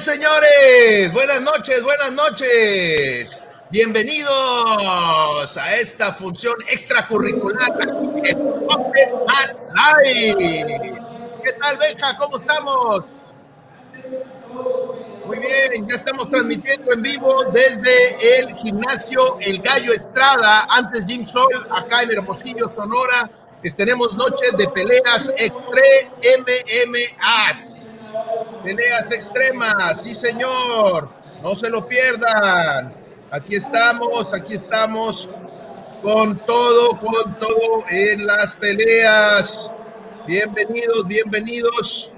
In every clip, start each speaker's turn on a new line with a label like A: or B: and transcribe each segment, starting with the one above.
A: señores? Buenas noches, buenas noches. Bienvenidos a esta función extracurricular aquí en Open Live. ¿Qué tal, Benja? ¿Cómo estamos? Muy bien, ya estamos transmitiendo en vivo desde el gimnasio El Gallo Estrada, antes Jim Sol, acá en Hermosillo, Sonora. tenemos noches de peleas extre MMAs. Peleas extremas, sí señor. No se lo pierdan. Aquí estamos, aquí estamos con todo, con todo en las peleas. Bienvenidos, bienvenidos.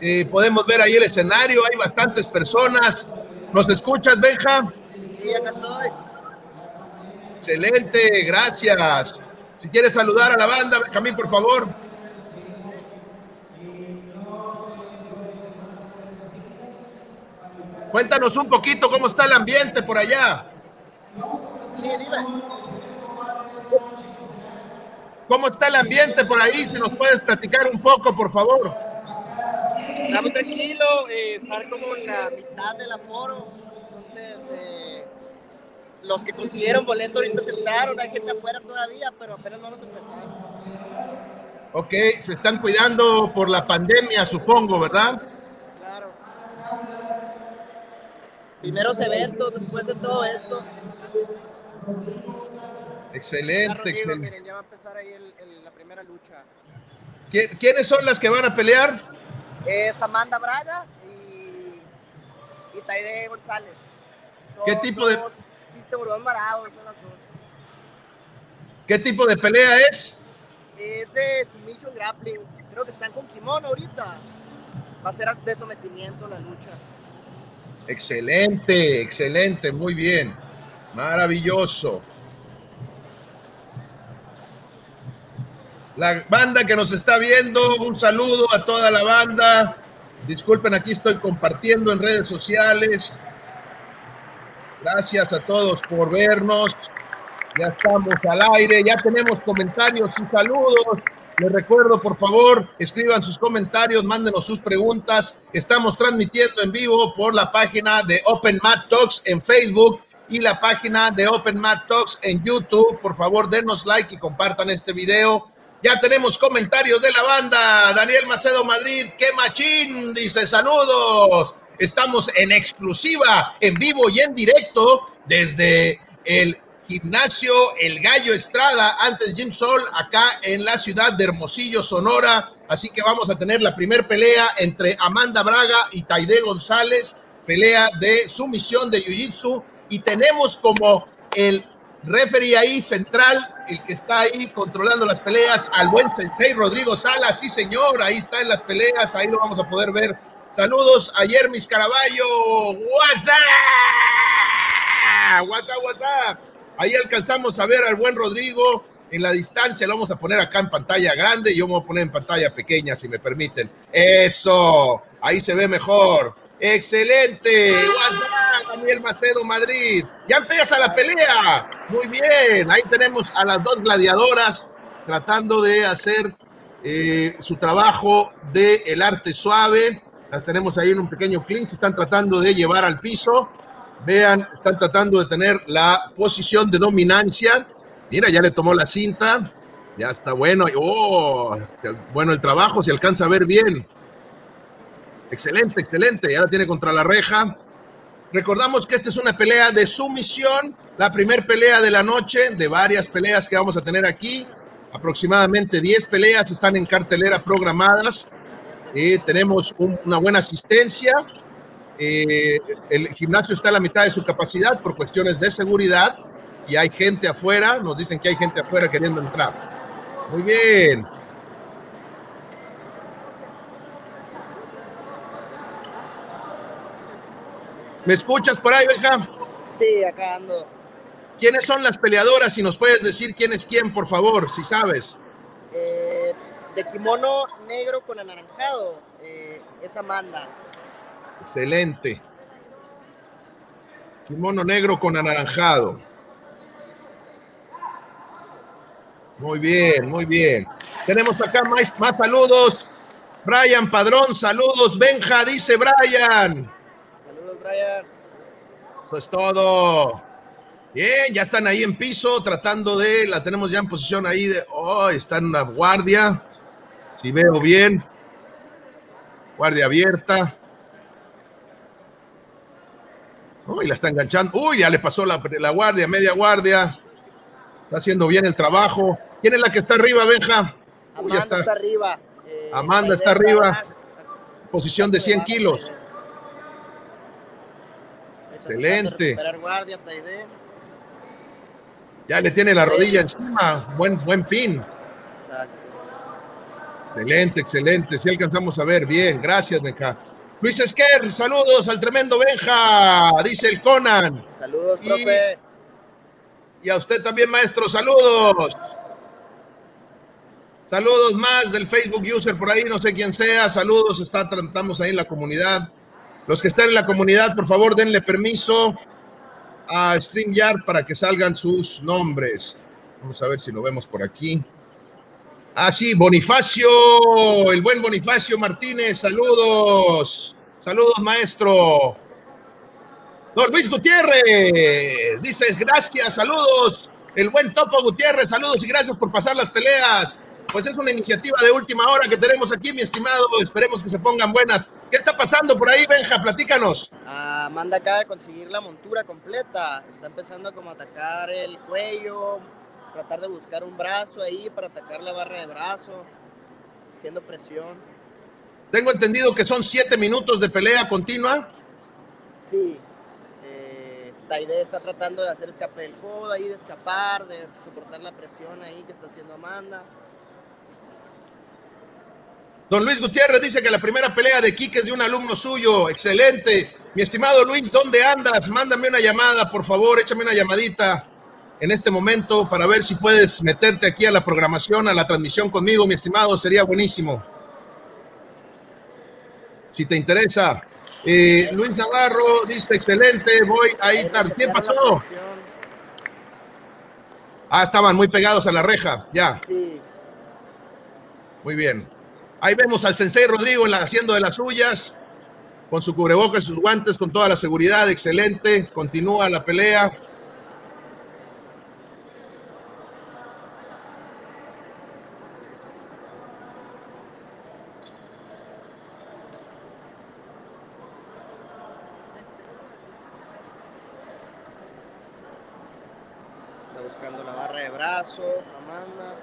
A: Eh, podemos ver ahí el escenario, hay bastantes personas. ¿Nos escuchas, Benja?
B: Sí, acá estoy.
A: Excelente, gracias. Si quieres saludar a la banda, Benjamín, por favor. Cuéntanos un poquito cómo está el ambiente por allá.
B: Sí, dime.
A: ¿Cómo está el ambiente por ahí? Si nos puedes platicar un poco, por favor.
B: Está muy tranquilo, eh, estar como en la mitad del aforo. Entonces, eh, los que consiguieron boleto ahorita se entraron, hay gente afuera todavía, pero apenas vamos a empezar.
A: Ok, se están cuidando por la pandemia, supongo, ¿verdad?
B: Primeros eventos después de todo esto.
A: Excelente, excelente.
B: ya va a empezar ahí la primera lucha.
A: ¿Quiénes son las que van a pelear?
B: Es Amanda Braga y, y Taide González.
A: ¿Qué tipo de...?
B: Varado,
A: ¿Qué tipo de pelea es?
B: Es de submission grappling. Creo que están con kimono ahorita. Va a ser de sometimiento la lucha.
A: Excelente, excelente, muy bien. Maravilloso. La banda que nos está viendo, un saludo a toda la banda. Disculpen, aquí estoy compartiendo en redes sociales. Gracias a todos por vernos. Ya estamos al aire, ya tenemos comentarios y saludos. Les recuerdo, por favor, escriban sus comentarios, mándenos sus preguntas. Estamos transmitiendo en vivo por la página de Open Mat Talks en Facebook y la página de Open Mat Talks en YouTube. Por favor, denos like y compartan este video. Ya tenemos comentarios de la banda. Daniel Macedo Madrid, qué machín, dice saludos. Estamos en exclusiva, en vivo y en directo desde el Gimnasio El Gallo Estrada, antes Jim Sol, acá en la ciudad de Hermosillo, Sonora. Así que vamos a tener la primer pelea entre Amanda Braga y Taide González, pelea de sumisión de Jiu-Jitsu. Y tenemos como el referee ahí central, el que está ahí controlando las peleas, al buen sensei Rodrigo Salas. Sí, señor, ahí está en las peleas, ahí lo vamos a poder ver. Saludos a Yermis Caraballo. WhatsApp. WhatsApp, WhatsApp. Ahí alcanzamos a ver al buen Rodrigo en la distancia. Lo vamos a poner acá en pantalla grande yo me voy a poner en pantalla pequeña, si me permiten. Eso, ahí se ve mejor. Excelente. Daniel Macedo Madrid. Ya empieza la pelea. Muy bien. Ahí tenemos a las dos gladiadoras tratando de hacer eh, su trabajo de el arte suave. Las tenemos ahí en un pequeño clinch. Están tratando de llevar al piso. Vean, están tratando de tener la posición de dominancia. Mira, ya le tomó la cinta. Ya está bueno. Oh, este, bueno el trabajo, se alcanza a ver bien. Excelente, excelente. Ya la tiene contra la reja. Recordamos que esta es una pelea de sumisión, la primera pelea de la noche, de varias peleas que vamos a tener aquí. Aproximadamente 10 peleas están en cartelera programadas. Eh, tenemos una buena asistencia. Eh, el gimnasio está a la mitad de su capacidad por cuestiones de seguridad y hay gente afuera, nos dicen que hay gente afuera queriendo entrar. Muy bien. ¿Me escuchas por ahí, Benja?
B: Sí, acá ando.
A: ¿Quiénes son las peleadoras? Si nos puedes decir quién es quién, por favor, si sabes.
B: Eh, de kimono negro con anaranjado, eh, es Amanda.
A: Excelente. Kimono negro con anaranjado. Muy bien, muy bien. Tenemos acá más, saludos. Brian Padrón, saludos. Benja, dice Brian.
B: Brian.
A: Eso es todo. Bien, ya están ahí en piso tratando de, la tenemos ya en posición ahí de, oh, está en una guardia. Si veo bien. Guardia abierta. Uy, la está enganchando. Uy, ya le pasó la, la guardia, media guardia. Está haciendo bien el trabajo. ¿Quién es la que está arriba, Benja?
B: Amanda está. arriba.
A: Eh, Amanda está arriba. Posición de 100 kilos. Excelente. Ya le tiene la rodilla encima. Buen, buen pin. Exacto. Excelente, excelente. Si alcanzamos a ver. Bien, gracias, Benja. Luis Esquer, saludos al tremendo Benja, dice el Conan.
B: Saludos, profe.
A: Y a usted también, maestro, saludos. Saludos más del Facebook user por ahí, no sé quién sea. Saludos, está, estamos ahí en la comunidad. Los que están en la comunidad, por favor, denle permiso a StreamYard para que salgan sus nombres. Vamos a ver si lo vemos por aquí. Ah, sí, Bonifacio, el buen Bonifacio Martínez, saludos. Saludos, maestro. Don Luis Gutiérrez, dice gracias, saludos. El buen Topo Gutiérrez, saludos y gracias por pasar las peleas. Pues es una iniciativa de última hora que tenemos aquí, mi estimado. Esperemos que se pongan buenas. ¿Qué está pasando por ahí, Benja? Platícanos.
B: Amanda acaba de conseguir la montura completa. Está empezando como a atacar el cuello, tratar de buscar un brazo ahí para atacar la barra de brazo, haciendo presión.
A: Tengo entendido que son siete minutos de pelea continua.
B: Sí. Eh, Taide está tratando de hacer escape del codo ahí, de escapar, de soportar la presión ahí que está haciendo Amanda.
A: Don Luis Gutiérrez dice que la primera pelea de Quique es de un alumno suyo. Excelente. Mi estimado Luis, ¿dónde andas? Mándame una llamada, por favor, échame una llamadita en este momento para ver si puedes meterte aquí a la programación, a la transmisión conmigo, mi estimado, sería buenísimo. Si te interesa. Eh, Luis Navarro dice, excelente, voy a estar. ¿Qué pasó? Ah, estaban muy pegados a la reja, ya. Muy bien. Ahí vemos al Sensei Rodrigo haciendo de las suyas, con su cubrebocas y sus guantes, con toda la seguridad, excelente. Continúa la pelea.
B: Está buscando la barra de brazo, Amanda.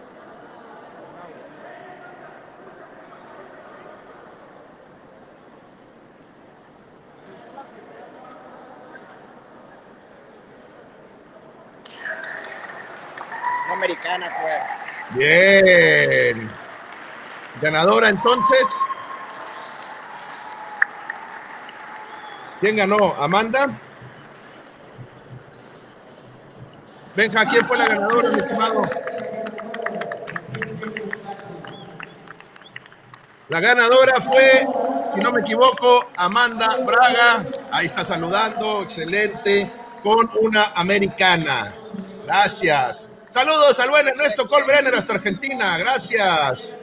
B: americana fue.
A: Bien. Ganadora entonces. ¿Quién ganó? ¿Amanda? Venga, ¿quién fue la ganadora, mi estimado? La ganadora fue, si no me equivoco, Amanda Braga. Ahí está saludando, excelente, con una americana. Gracias. Saludos al buen Ernesto Colbrenner hasta Argentina, gracias.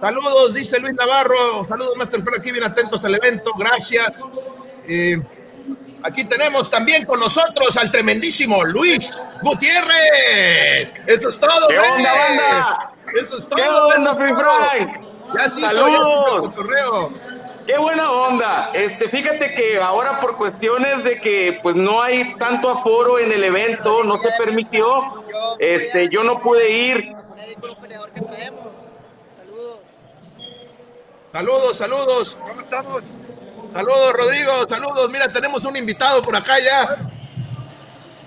A: Saludos, dice Luis Navarro. Saludos, Master por aquí bien atentos al evento, gracias. Eh, aquí tenemos también con nosotros al tremendísimo Luis Gutiérrez. Eso es todo,
C: ¿Qué onda, banda?
A: Eso es todo. ¿Qué onda,
C: Free
A: Ya sí, Saludos.
C: Qué buena onda. Este, fíjate que ahora por cuestiones de que pues no hay tanto aforo en el evento, no se permitió. Este, yo no pude ir.
A: Saludos, saludos.
D: ¿Cómo estamos?
A: Saludos, Rodrigo. Saludos. Mira, tenemos un invitado por acá ya.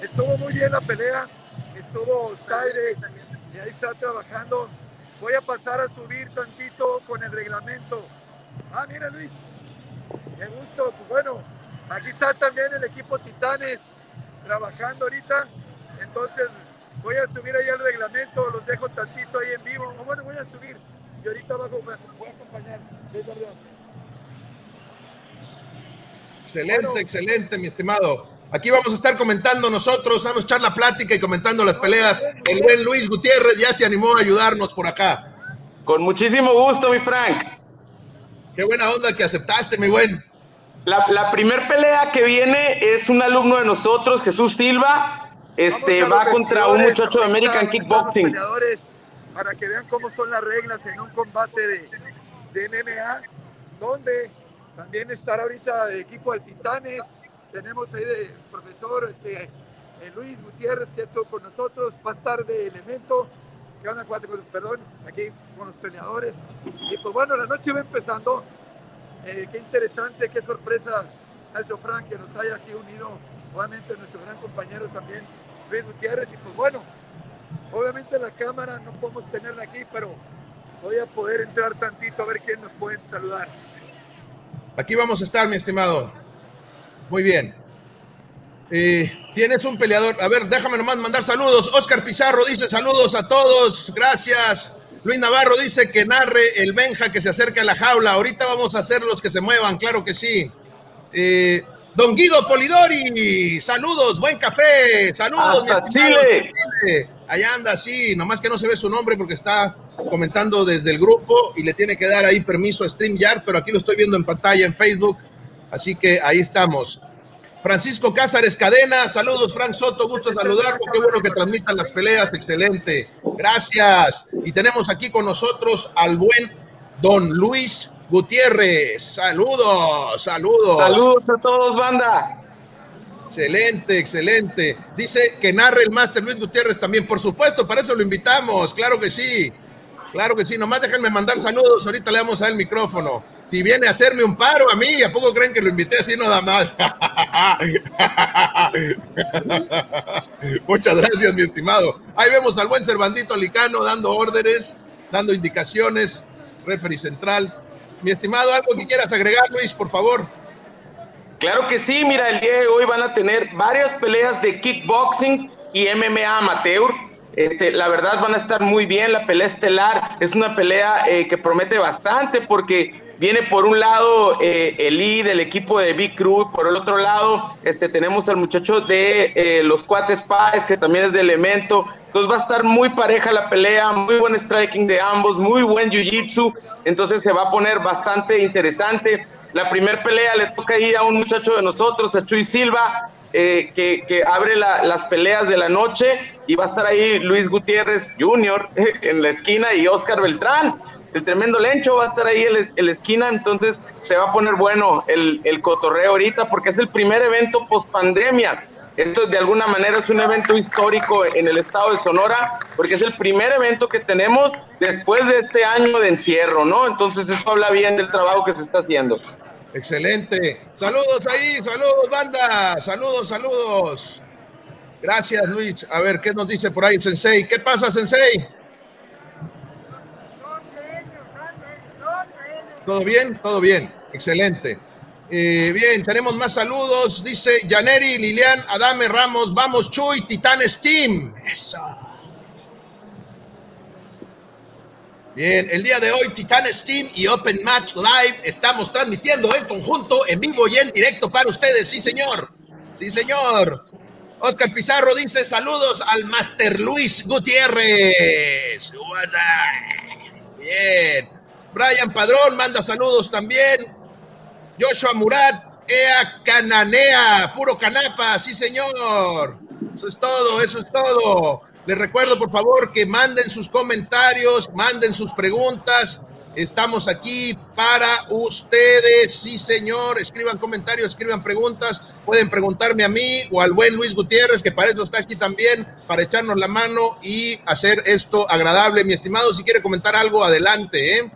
D: Estuvo muy bien la pelea. Estuvo Tyre y ahí está trabajando. Voy a pasar a subir tantito con el reglamento. Ah, mira Luis, qué gusto. Pues bueno, aquí está también el equipo Titanes trabajando ahorita. Entonces voy a subir ahí el reglamento, los dejo tantito ahí en vivo. O bueno, voy a subir y ahorita voy a acompañar.
A: Excelente, excelente, mi estimado. Aquí vamos a estar comentando nosotros, vamos a echar la plática y comentando las peleas. El buen Luis Gutiérrez ya se animó a ayudarnos por acá.
C: Con muchísimo gusto, mi Frank.
A: Qué buena onda que aceptaste, mi buen.
C: La, la primer pelea que viene es un alumno de nosotros, Jesús Silva. Este va contra un muchacho de American Kickboxing.
D: Para que vean cómo son las reglas en un combate de, de MMA, donde también estará ahorita el equipo de Titanes. Tenemos ahí de profesor este, eh, Luis Gutiérrez, que estuvo con nosotros, va a estar de elemento, que van a perdón, aquí con los peleadores. Y pues bueno, la noche va empezando. Eh, qué interesante, qué sorpresa a eso Frank que nos haya aquí unido, obviamente nuestro gran compañero también, Luis Gutiérrez. Y pues bueno, obviamente la cámara no podemos tenerla aquí, pero voy a poder entrar tantito a ver quién nos puede saludar.
A: Aquí vamos a estar, mi estimado. Muy bien. Eh, tienes un peleador. A ver, déjame nomás mandar saludos. Oscar Pizarro dice saludos a todos. Gracias. Luis Navarro dice que narre el Benja que se acerca a la jaula. Ahorita vamos a hacer los que se muevan, claro que sí. Eh, don Guido Polidori, saludos, buen café. Saludos,
C: Hasta Chile.
A: Allá anda, sí, nomás que no se ve su nombre porque está comentando desde el grupo y le tiene que dar ahí permiso a StreamYard, pero aquí lo estoy viendo en pantalla en Facebook. Así que ahí estamos. Francisco Cázares Cadena, saludos Frank Soto, gusto saludarlo, qué bueno que transmitan las peleas, excelente, gracias. Y tenemos aquí con nosotros al buen don Luis Gutiérrez, saludos, saludos.
C: Saludos a todos, banda.
A: Excelente, excelente. Dice que narre el máster Luis Gutiérrez también, por supuesto, para eso lo invitamos, claro que sí, claro que sí, nomás déjenme mandar saludos, ahorita le damos a el micrófono si viene a hacerme un paro a mí, ¿a poco creen que lo invité así nada más? Muchas gracias, mi estimado. Ahí vemos al buen Cervandito Licano dando órdenes, dando indicaciones, referee central. Mi estimado, algo que quieras agregar, Luis, por favor.
C: Claro que sí, mira, el día de hoy van a tener varias peleas de kickboxing y MMA amateur. Este, la verdad van a estar muy bien. La pelea estelar es una pelea eh, que promete bastante porque Viene por un lado eh, Eli del equipo de Big Cruz, por el otro lado este, tenemos al muchacho de eh, los Cuates Paz, que también es de elemento. Entonces va a estar muy pareja la pelea, muy buen striking de ambos, muy buen jiu-jitsu. Entonces se va a poner bastante interesante. La primera pelea le toca ahí a un muchacho de nosotros, a Chuy Silva, eh, que, abre las peleas de la noche y va a estar ahí Luis Gutiérrez Jr. en la esquina y Oscar Beltrán el tremendo Lencho va a estar ahí en la esquina, entonces se va a poner bueno el, el cotorreo ahorita porque es el primer evento post pandemia. Esto de alguna manera es un evento histórico en el estado de Sonora porque es el primer evento que tenemos después de este año de encierro, ¿no? Entonces eso habla bien del trabajo que se está haciendo.
A: Excelente. Saludos ahí, saludos banda, saludos, saludos. Gracias Luis. A ver, ¿qué nos dice por ahí Sensei? ¿Qué pasa Sensei? ¿Todo bien? Todo bien. Excelente. Eh, bien, tenemos más saludos. Dice Yaneri, Lilian, Adame Ramos, vamos Chuy, Titanes Team. Eso. Bien, el día de hoy Titanes Team y Open Match Live estamos transmitiendo en conjunto, en vivo y en directo para ustedes. Sí, señor. Sí, señor. Oscar Pizarro dice saludos al Master Luis Gutiérrez. Bien. Brian Padrón manda saludos también. Joshua Murat, Ea Cananea, puro canapa, sí señor. Eso es todo, eso es todo. Les recuerdo por favor que manden sus comentarios, manden sus preguntas. Estamos aquí para ustedes, sí señor. Escriban comentarios, escriban preguntas. Pueden preguntarme a mí o al buen Luis Gutiérrez, que para eso está aquí también, para echarnos la mano y hacer esto agradable. Mi estimado, si quiere comentar algo, adelante. ¿eh?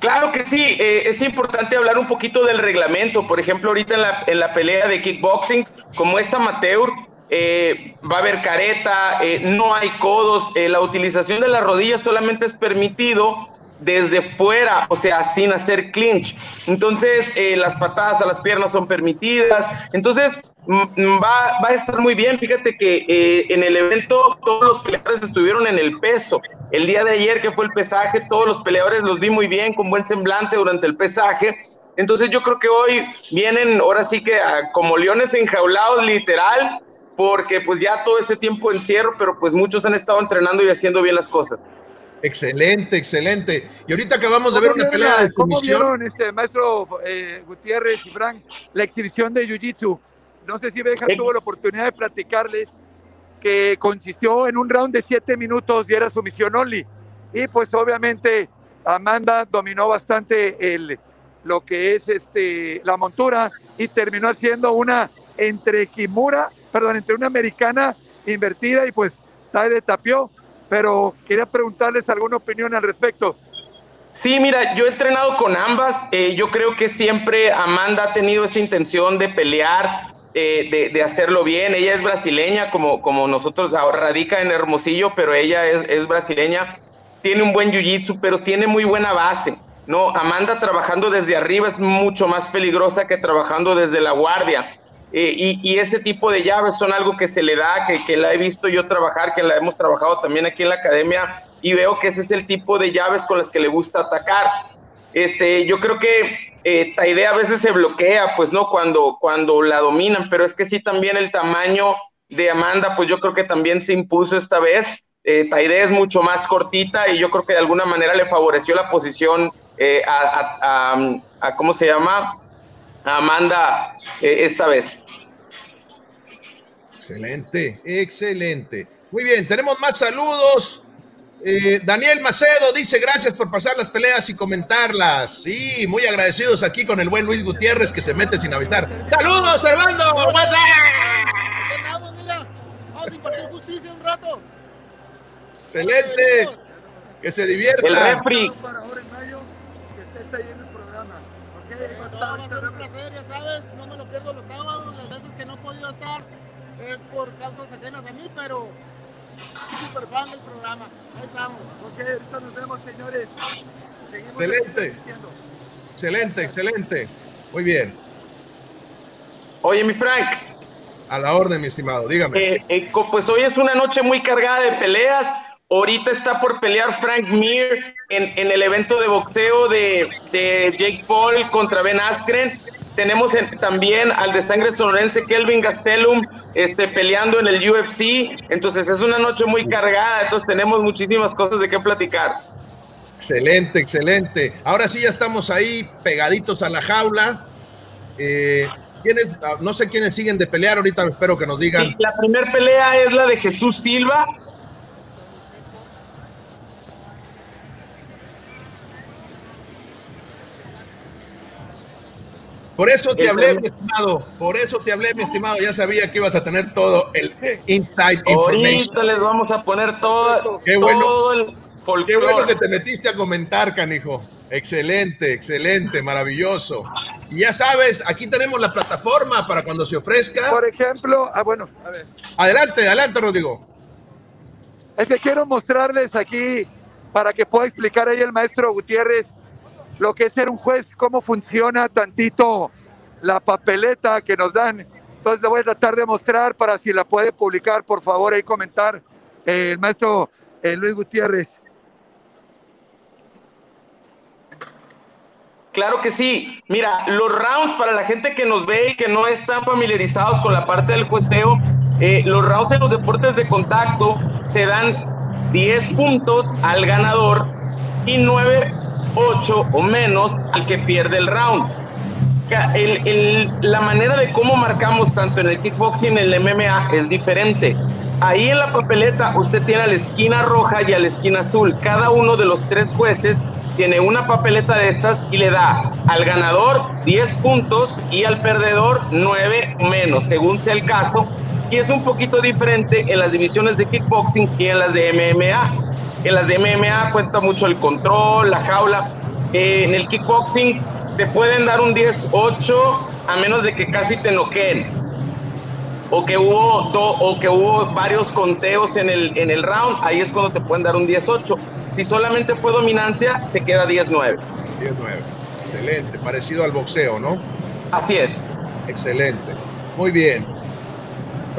C: Claro que sí, eh, es importante hablar un poquito del reglamento. Por ejemplo, ahorita en la, en la pelea de kickboxing, como es amateur, eh, va a haber careta, eh, no hay codos, la utilización de las rodillas solamente es permitido desde fuera, o sea, sin hacer clinch. Entonces, las patadas a las piernas son permitidas. Entonces, Va, va, a estar muy bien. Fíjate que eh, en el evento todos los peleadores estuvieron en el peso. El día de ayer que fue el pesaje, todos los peleadores los vi muy bien, con buen semblante durante el pesaje. Entonces yo creo que hoy vienen ahora sí que como leones enjaulados literal, porque pues ya todo este tiempo encierro, pero pues muchos han estado entrenando y haciendo bien las cosas.
A: Excelente, excelente. Y ahorita acabamos de ver una pelea de
D: ¿Cómo vieron, este, maestro eh, Gutiérrez y Frank, la exhibición de Jiu-Jitsu? No sé si Benja tuvo la oportunidad de platicarles que consistió en un round de siete minutos y era sumisión only. Y pues obviamente Amanda dominó bastante el, lo que es este, la montura y terminó haciendo una entre Kimura, perdón, entre una americana invertida y pues de tapió pero quería preguntarles alguna opinión al respecto.
C: Sí, mira, yo he entrenado con ambas. Eh, yo creo que siempre Amanda ha tenido esa intención de pelear, eh, de, hacerlo bien. Ella es brasileña, como, como nosotros, ahora radica en Hermosillo, pero ella es, es brasileña. Tiene un buen jiu-jitsu, pero tiene muy buena base. No, Amanda trabajando desde arriba es mucho más peligrosa que trabajando desde la guardia. Eh, y, ese tipo de llaves son algo que se le da, que, que, la he visto yo trabajar, que la hemos trabajado también aquí en la academia y veo que ese es el tipo de llaves con las que le gusta atacar. Este, yo creo que eh, idea a veces se bloquea, pues no, cuando, cuando la dominan, pero es que sí también el tamaño de Amanda, pues yo creo que también se impuso esta vez. Eh, Taide es mucho más cortita y yo creo que de alguna manera le favoreció la posición eh, a, a, ¿cómo se llama? A Amanda eh, esta vez.
A: Excelente, excelente. Muy bien, tenemos más saludos. Eh, Daniel Macedo dice gracias por pasar las peleas y comentarlas. Sí, muy agradecidos aquí con el buen Luis Gutiérrez que se mete sin avistar. Saludos, Armando. Vamos a justicia un rato. Excelente. Que se divierta.
C: El refri.
B: No me lo pierdo los sábados, las veces que no he podido estar es por causas ajenas a mí, pero súper fan del programa. Ahí estamos. Ok, ahorita nos vemos, señores.
A: excelente. Excelente, excelente. Muy bien.
C: Oye, mi Frank.
A: A la orden, mi estimado, dígame.
C: Eh, eh, pues hoy es una noche muy cargada de peleas. Ahorita está por pelear Frank Mir en, en el evento de boxeo de, de Jake Paul contra Ben Askren. Tenemos también al de sangre sonorense Kelvin Gastelum este, peleando en el UFC. Entonces es una noche muy cargada, entonces tenemos muchísimas cosas de qué platicar.
A: Excelente, excelente. Ahora sí ya estamos ahí pegaditos a la jaula. Eh, ah, no sé quiénes siguen de pelear, ahorita espero que nos digan.
C: la primera pelea es la de Jesús Silva
A: Por eso te hablé, mi estimado. Por eso te hablé, mi estimado. Ya sabía que ibas a tener todo el inside information.
C: Ahorita les vamos a poner todo, Qué bueno. el
A: Qué bueno que te metiste a comentar, canijo. Excelente, excelente, maravilloso. Y ya sabes, aquí tenemos la plataforma para cuando se ofrezca.
D: Por ejemplo, ah, bueno, a ver.
A: Adelante, adelante, Rodrigo.
D: Es que quiero mostrarles aquí, para que pueda explicar ahí el maestro Gutiérrez, lo que es ser un juez, cómo funciona tantito la papeleta que nos dan. Entonces le voy a tratar de mostrar para si la puede publicar, por favor, ahí comentar eh, el maestro eh, Luis Gutiérrez.
C: Claro que sí. Mira, los rounds para la gente que nos ve y que no están familiarizados con la parte del jueceo, eh, los rounds en los deportes de contacto se dan 10 puntos al ganador y 9 8 o menos al que pierde el round. la manera de cómo marcamos tanto en el kickboxing y en el MMA es diferente. Ahí en la papeleta usted tiene a la esquina roja y a la esquina azul. Cada uno de los tres jueces tiene una papeleta de estas y le da al ganador 10 puntos y al perdedor 9 menos, según sea el caso. Y es un poquito diferente en las divisiones de kickboxing y en las de MMA en las de MMA cuenta mucho el control, la jaula. Eh, en el kickboxing te pueden dar un 10-8 a menos de que casi te noqueen. O que hubo o que hubo varios conteos en el, en el round, ahí es cuando te pueden dar un 10-8. Si solamente fue dominancia, se queda 10-9. 10-9.
A: Excelente, parecido al boxeo, ¿no?
C: Así es.
A: Excelente. Muy bien.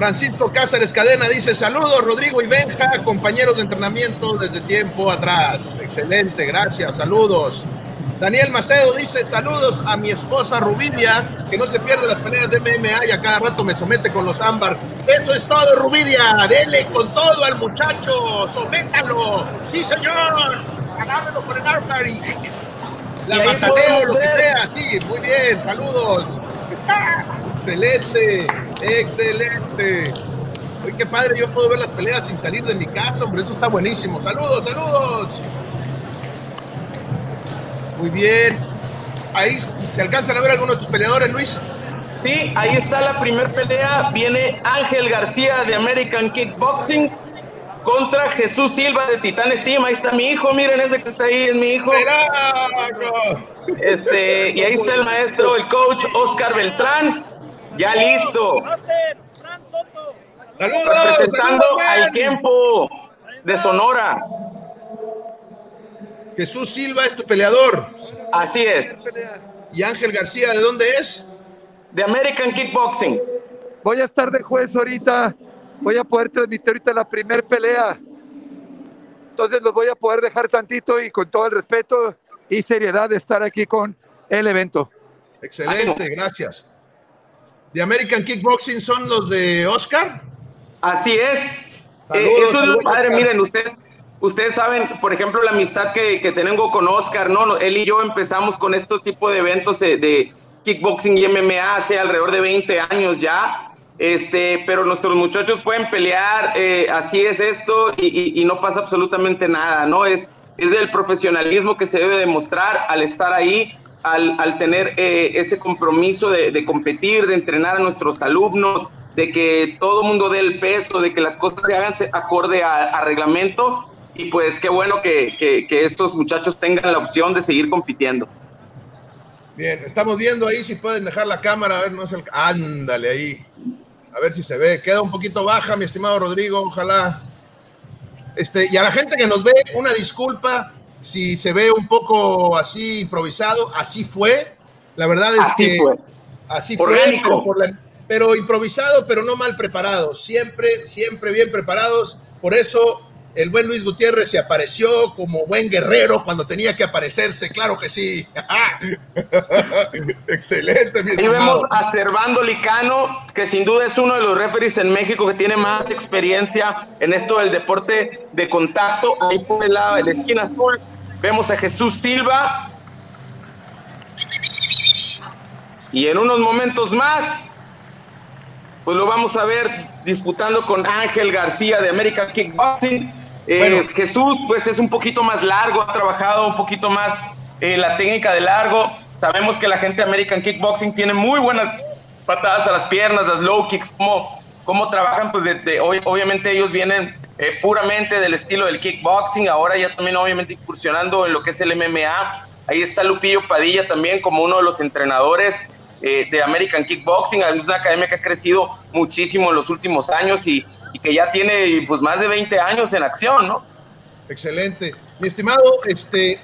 A: Francisco Cáceres Cadena dice: Saludos, Rodrigo y Benja, compañeros de entrenamiento desde tiempo atrás. Excelente, gracias, saludos. Daniel Macedo dice: Saludos a mi esposa Rubidia, que no se pierde las peleas de MMA y a cada rato me somete con los ámbars. Eso es todo, Rubidia. Dele con todo al muchacho, sométalo. Sí, señor, agárrelo con el armari. La mataneo, lo que sea, sí, muy bien, saludos. Excelente, excelente. Uy, qué padre, yo puedo ver las peleas sin salir de mi casa, hombre, eso está buenísimo. Saludos, saludos. Muy bien. Ahí se alcanzan a ver algunos de tus peleadores, Luis.
C: Sí, ahí está la primera pelea. Viene Ángel García de American Kickboxing contra Jesús Silva de Titán Steam. Ahí está mi hijo, miren ese que está ahí, es mi hijo. Este, y ahí está el maestro, el coach Oscar Beltrán, ya listo.
A: Saludos,
C: representando al tiempo de Sonora.
A: Jesús Silva es tu peleador.
C: Así es.
A: ¿Y Ángel García de dónde es?
C: De American Kickboxing.
D: Voy a estar de juez ahorita. Voy a poder transmitir ahorita la primer pelea. Entonces los voy a poder dejar tantito y con todo el respeto y seriedad de estar aquí con el evento.
A: Excelente, gracias. ¿De American Kickboxing son los de Oscar?
C: Así es. Eh, eso es lo padre, miren, ustedes, ustedes saben, por ejemplo, la amistad que, que, tengo con Oscar, ¿no? Él y yo empezamos con este tipo de eventos de, de kickboxing y MMA hace alrededor de 20 años ya. Este, pero nuestros muchachos pueden pelear, eh, así es esto, y, y, y, no pasa absolutamente nada, ¿no? Es, es del profesionalismo que se debe demostrar al estar ahí, al, tener eh, ese compromiso de, competir, de entrenar a nuestros alumnos, de que todo mundo dé el peso, de que las cosas se hagan acorde a, reglamento y pues qué bueno que, que, que, estos muchachos tengan la opción de seguir compitiendo.
A: Bien, estamos viendo ahí si pueden dejar la cámara, a ver, no es el... Ándale ahí, a ver si se ve. Queda un poquito baja, mi estimado Rodrigo, ojalá. Este, y a la gente que nos ve, una disculpa si se ve un poco así improvisado, así fue. La verdad es
C: así
A: que
C: fue.
A: así fue, pero, por la, pero improvisado, pero no mal preparado. Siempre, siempre bien preparados. Por eso el buen Luis Gutiérrez se apareció como buen guerrero cuando tenía que aparecerse, claro que sí. Excelente, mi
C: Ahí vemos a Servando Licano, que sin duda es uno de los referees en México que tiene más experiencia en esto del deporte de contacto. Ahí por el lado de la esquina azul vemos a Jesús Silva. Y en unos momentos más, pues lo vamos a ver disputando con Ángel García de American Kickboxing. Eh, bueno. Jesús, pues es un poquito más largo, ha trabajado un poquito más eh, la técnica de largo. Sabemos que la gente de American Kickboxing tiene muy buenas patadas a las piernas, las low kicks, cómo, cómo trabajan, pues de, de, obviamente ellos vienen eh, puramente del estilo del kickboxing, ahora ya también obviamente incursionando en lo que es el MMA. Ahí está Lupillo Padilla también como uno de los entrenadores eh, de American Kickboxing, es una academia que ha crecido muchísimo en los últimos años y, y, que ya tiene pues más de 20 años en acción, ¿no?
A: Excelente. Mi estimado, este,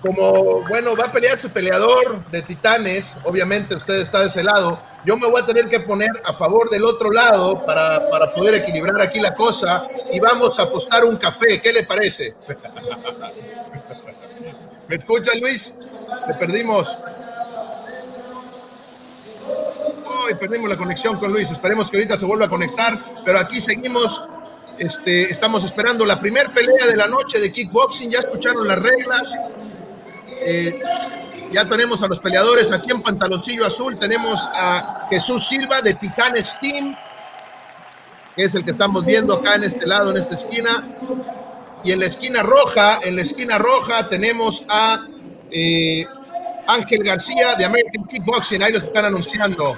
A: como, bueno, va a pelear su peleador de titanes, obviamente usted está de ese lado, yo me voy a tener que poner a favor del otro lado para, para poder equilibrar aquí la cosa y vamos a apostar un café, ¿qué le parece? ¿Me escucha Luis? Le perdimos. Hoy perdimos la conexión con Luis. Esperemos que ahorita se vuelva a conectar, pero aquí seguimos. Este, estamos esperando la primera pelea de la noche de kickboxing. Ya escucharon las reglas. Eh, ya tenemos a los peleadores aquí en pantaloncillo azul. Tenemos a Jesús Silva de Titanes Team, que es el que estamos viendo acá en este lado, en esta esquina. Y en la esquina roja, en la esquina roja tenemos a eh, Ángel García de American Kickboxing, ahí lo están anunciando.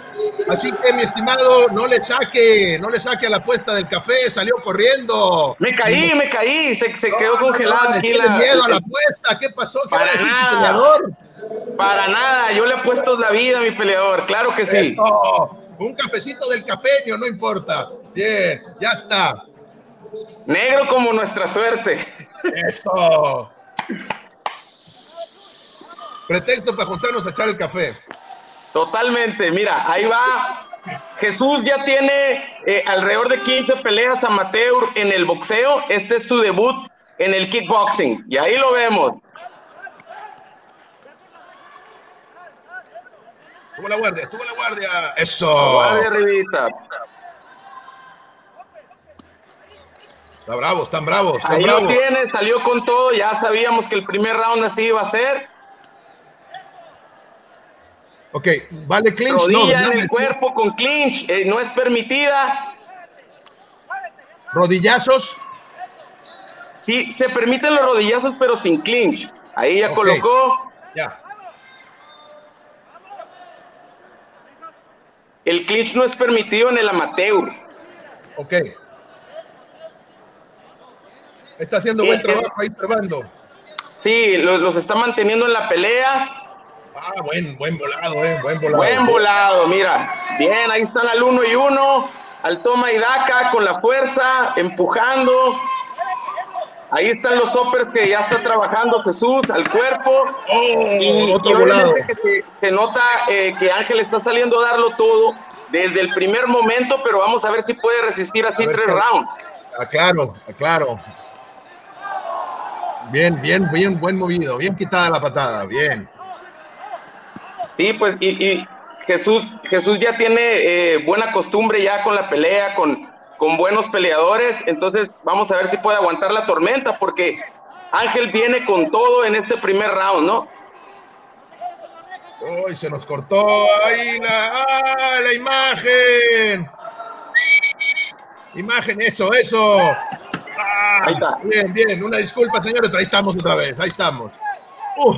A: Así que, mi estimado, no le saque, no le saque a la apuesta del café, salió corriendo.
C: Me caí, me caí, se, se quedó no, congelado.
A: No, aquí la... miedo a la apuesta, ¿qué pasó? ¿Qué
C: Para nada. Para nada, yo le apuesto la vida a mi peleador, claro que sí.
A: Eso. Un cafecito del cafeño, no importa. Bien, ya está.
C: Negro como nuestra suerte.
A: Eso pretexto para juntarnos a echar el café.
C: Totalmente, mira, ahí va. Jesús ya tiene eh, alrededor de 15 peleas amateur en el boxeo. Este es su debut en el kickboxing. Y ahí lo vemos.
A: Estuvo la guardia, estuvo la guardia. Eso.
C: Guardia arribita.
A: Está bravo, están bravos. Están
C: Ahí
A: bravos.
C: lo tiene, salió con todo, ya sabíamos que el primer round así iba a ser.
A: Ok, vale clinch.
C: Rodilla
A: no,
C: en el cuerpo con clinch, eh, no es permitida.
A: Rodillazos.
C: Sí, se permiten los rodillazos, pero sin clinch. Ahí ya colocó.
A: Ya.
C: El clinch no es permitido en el amateur.
A: Ok. Está haciendo buen
C: Eh,
A: trabajo ahí probando.
C: Sí, los, los está manteniendo en la pelea.
A: Ah, buen, buen volado, eh. Buen volado.
C: Buen volado, mira. Bien, ahí están al uno y uno. Al toma y daca con la fuerza, empujando. Ahí están los hoppers que ya está trabajando Jesús al cuerpo. y,
A: otro
C: y obviamente
A: volado.
C: que se, se nota eh, que Ángel está saliendo a darlo todo desde el primer momento, pero vamos a ver si puede resistir así tres rounds.
A: Ah, claro, ah, claro. Bien, bien, bien, buen movido. Bien quitada la patada. Bien.
C: Sí, pues y, y Jesús, Jesús ya tiene eh, buena costumbre ya con la pelea, con, con buenos peleadores, entonces vamos a ver si puede aguantar la tormenta, porque Ángel viene con todo en este primer round, ¿no?
A: Uy, se nos cortó ahí la, ah, la imagen. Imagen, eso, eso. Ah,
C: Ahí está.
A: Bien, bien. Una disculpa, señores, ahí estamos otra vez. Ahí estamos. Uh.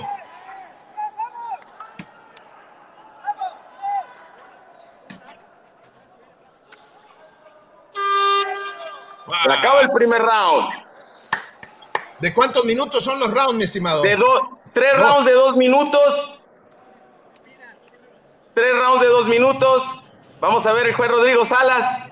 C: Se acaba el primer round.
A: ¿De cuántos minutos son los rounds, mi estimado?
C: De dos, tres
A: No.
C: rounds de dos minutos. Tres rounds de dos minutos. Vamos a ver el juez Rodrigo Salas.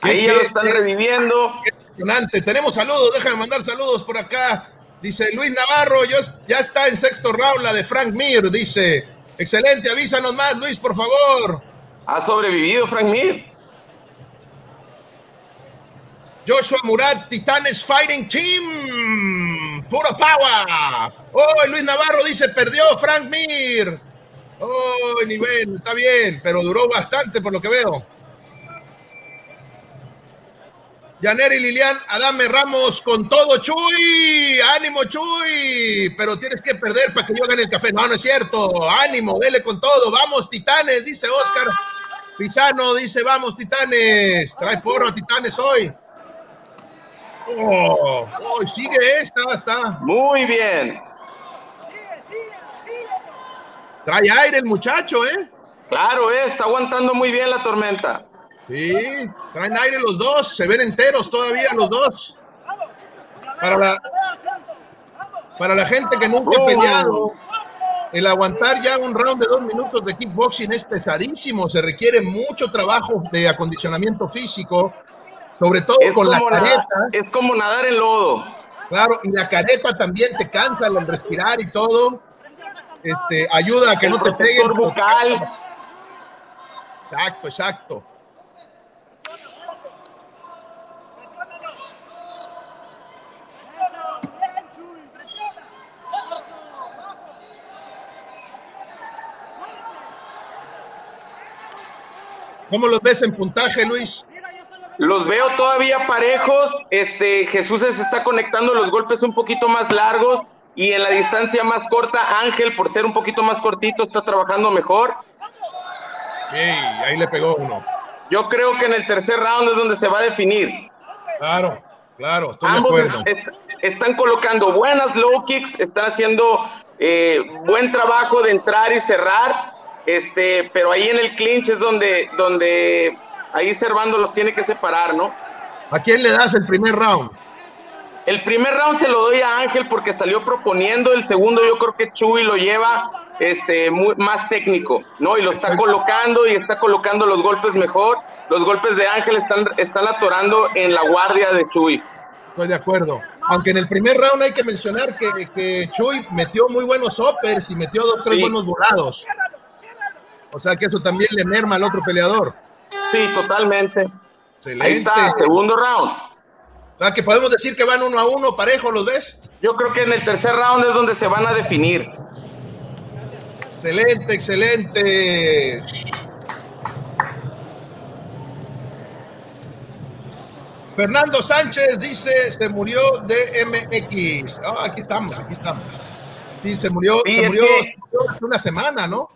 C: Ahí ya lo
A: ¿Qué-
C: están
A: qué-
C: reviviendo.
A: Impresionante. Tenemos saludos, déjame mandar saludos por acá. Dice Luis Navarro, yo, ya está en sexto round la de Frank Mir, dice. Excelente, avísanos más, Luis, por favor.
C: Ha sobrevivido Frank Mir.
A: Joshua Murat, Titanes Fighting Team. Puro power. Oh, Luis Navarro dice, perdió Frank Mir. Oh, nivel, está bien, pero duró bastante por lo que veo. Yaneri Lilian, Adame Ramos con todo, Chuy. Ánimo, Chuy. Pero tienes que perder para que yo gane el café. No, no es cierto. Ánimo, dele con todo. Vamos, Titanes, dice Oscar. Pisano dice, vamos, Titanes. Trae porro a Titanes hoy. Oh, oh, sigue esta, está.
C: Muy bien.
A: Trae aire el muchacho, ¿eh?
C: Claro, eh, está aguantando muy bien la tormenta.
A: Sí, traen aire los dos, se ven enteros todavía los dos. Para la, para la gente que nunca ha
C: Oh.
A: peleado, el aguantar ya un round de dos minutos de kickboxing es pesadísimo, se requiere mucho trabajo de acondicionamiento físico, sobre todo
C: Es
A: con la
C: nadar,
A: careta.
C: es como nadar en lodo.
A: Claro, y la careta también te cansa al respirar y todo. Este, ayuda a que
C: El
A: no te peguen.
C: bucal.
A: Exacto, exacto. ¿Cómo los ves en puntaje, Luis?
C: Los veo todavía parejos. Este Jesús se está conectando los golpes un poquito más largos y en la distancia más corta Ángel por ser un poquito más cortito está trabajando mejor.
A: Ey, ahí le pegó uno.
C: Yo creo que en el tercer round es donde se va a definir.
A: Claro, claro, estoy de acuerdo.
C: es- están colocando buenas low kicks, están haciendo eh, buen trabajo de entrar y cerrar, este, pero ahí en el clinch es donde, donde ahí Servando los tiene que separar, ¿no?
A: ¿A quién le das el primer round?
C: El primer round se lo doy a Ángel porque salió proponiendo, el segundo yo creo que Chuy lo lleva este, muy, más técnico, ¿no? Y lo está colocando y está colocando los golpes mejor. Los golpes de Ángel están, están atorando en la guardia de Chuy.
A: Estoy de acuerdo. Aunque en el primer round hay que mencionar que, que Chuy metió muy buenos uppers y metió dos, tres
C: Sí.
A: buenos volados. O sea que eso también le merma al otro peleador.
C: Sí, totalmente.
A: Excelente.
C: Ahí está, segundo round.
A: O sea que podemos decir que van uno a uno, parejo, ¿los ves?
C: Yo creo que en el tercer round es donde se van a definir.
A: Excelente, excelente. Fernando Sánchez dice, se murió de MX. Oh, ah, aquí estamos, aquí estamos. Sí, se murió,
C: sí,
A: se murió
C: que...
A: una semana, ¿no?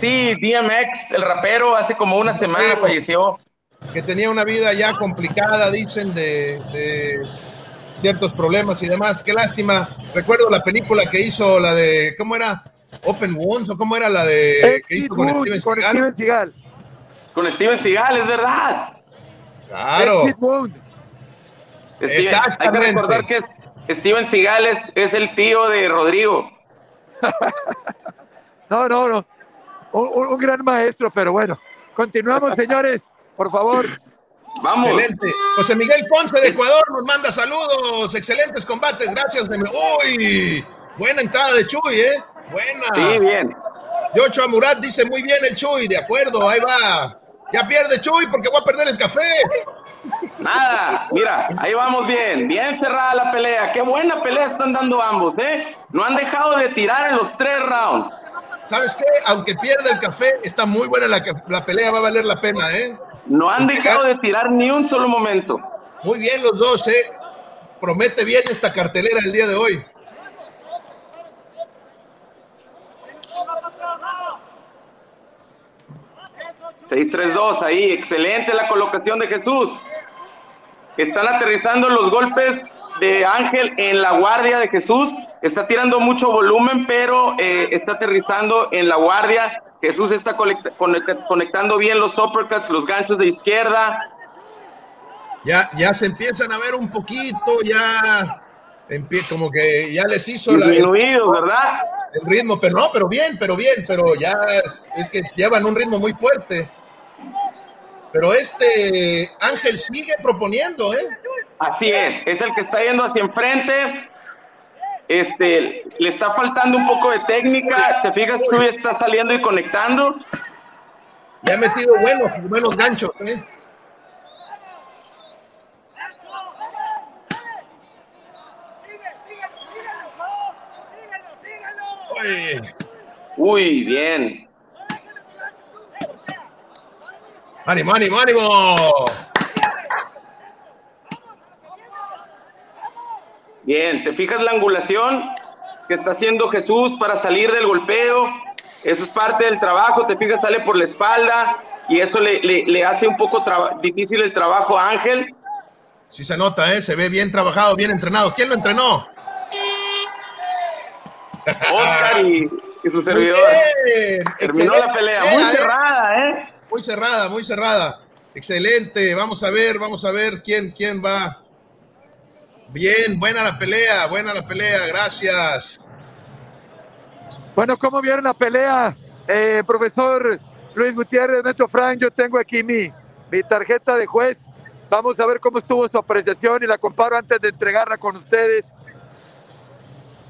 C: Sí, DMX, el rapero, hace como una semana falleció.
A: Que tenía una vida ya complicada, dicen, de, de ciertos problemas y demás. Qué lástima. Recuerdo la película que hizo, la de, ¿cómo era? Open Wounds, o cómo era la de que
D: Exit
A: hizo con Steven
D: con
A: Seagal.
D: Steven Seagal.
C: Con Steven Seagal, es verdad.
A: Claro.
D: Wounds.
C: Steven- hay que recordar que Steven Seagal es, es el tío de Rodrigo.
D: No, no, no. Un, gran maestro, pero bueno. Continuamos, señores, por favor.
C: Vamos.
A: Excelente. José Miguel Ponce de Ecuador nos manda saludos. Excelentes combates. Gracias. Uy, buena entrada de Chuy, ¿eh? Buena.
C: Sí, bien.
A: Yocho Amurat dice muy bien el Chuy. De acuerdo, ahí va. Ya pierde Chuy porque voy a perder el café.
C: Nada, mira, ahí vamos bien, bien cerrada la pelea. Qué buena pelea están dando ambos, ¿eh? No han dejado de tirar en los tres rounds.
A: ¿Sabes qué? Aunque pierda el café, está muy buena la, la pelea. Va a valer la pena, ¿eh?
C: No han dejado de tirar ni un solo momento.
A: Muy bien los dos, ¿eh? Promete bien esta cartelera el día de hoy.
C: Seis, tres, dos, ahí, excelente la colocación de Jesús. Están aterrizando los golpes de Ángel en la guardia de Jesús. Está tirando mucho volumen, pero eh, está aterrizando en la guardia. Jesús está conecta- conecta- conectando bien los uppercuts, los ganchos de izquierda.
A: Ya, ya se empiezan a ver un poquito, ya como que ya les hizo la- el,
C: ¿verdad?
A: el ritmo, pero no, pero bien, pero bien, pero ya es que llevan un ritmo muy fuerte. Pero este Ángel sigue proponiendo, ¿eh?
C: Así es, es el que está yendo hacia enfrente. Este, le está faltando un poco de técnica. Te fijas, Chuy está saliendo y conectando.
A: Le ha metido buenos, buenos ganchos, ¿eh? Uy,
C: bien.
A: ánimo, ánimo, ánimo.
C: Bien, ¿te fijas la angulación que está haciendo Jesús para salir del golpeo? Eso es parte del trabajo, te fijas, sale por la espalda y eso le, le- le hace un poco difícil el trabajo a Ángel.
A: Sí se nota, ¿eh? Se ve bien trabajado, bien entrenado. ¿Quién lo entrenó?
C: Oscar y, y su servidor. Terminó
A: excelente
C: la pelea,
A: pelea,
C: muy
A: ¿eh?
C: cerrada, ¿eh?
A: Muy cerrada, muy cerrada. Excelente. Vamos a ver, vamos a ver quién, quién va. Bien, buena la pelea, buena la pelea, gracias.
D: Bueno, ¿cómo vieron la pelea? Eh, profesor Luis Gutiérrez, Metro Frank, yo tengo aquí mi, mi tarjeta de juez. Vamos a ver cómo estuvo su apreciación y la comparo antes de entregarla con ustedes.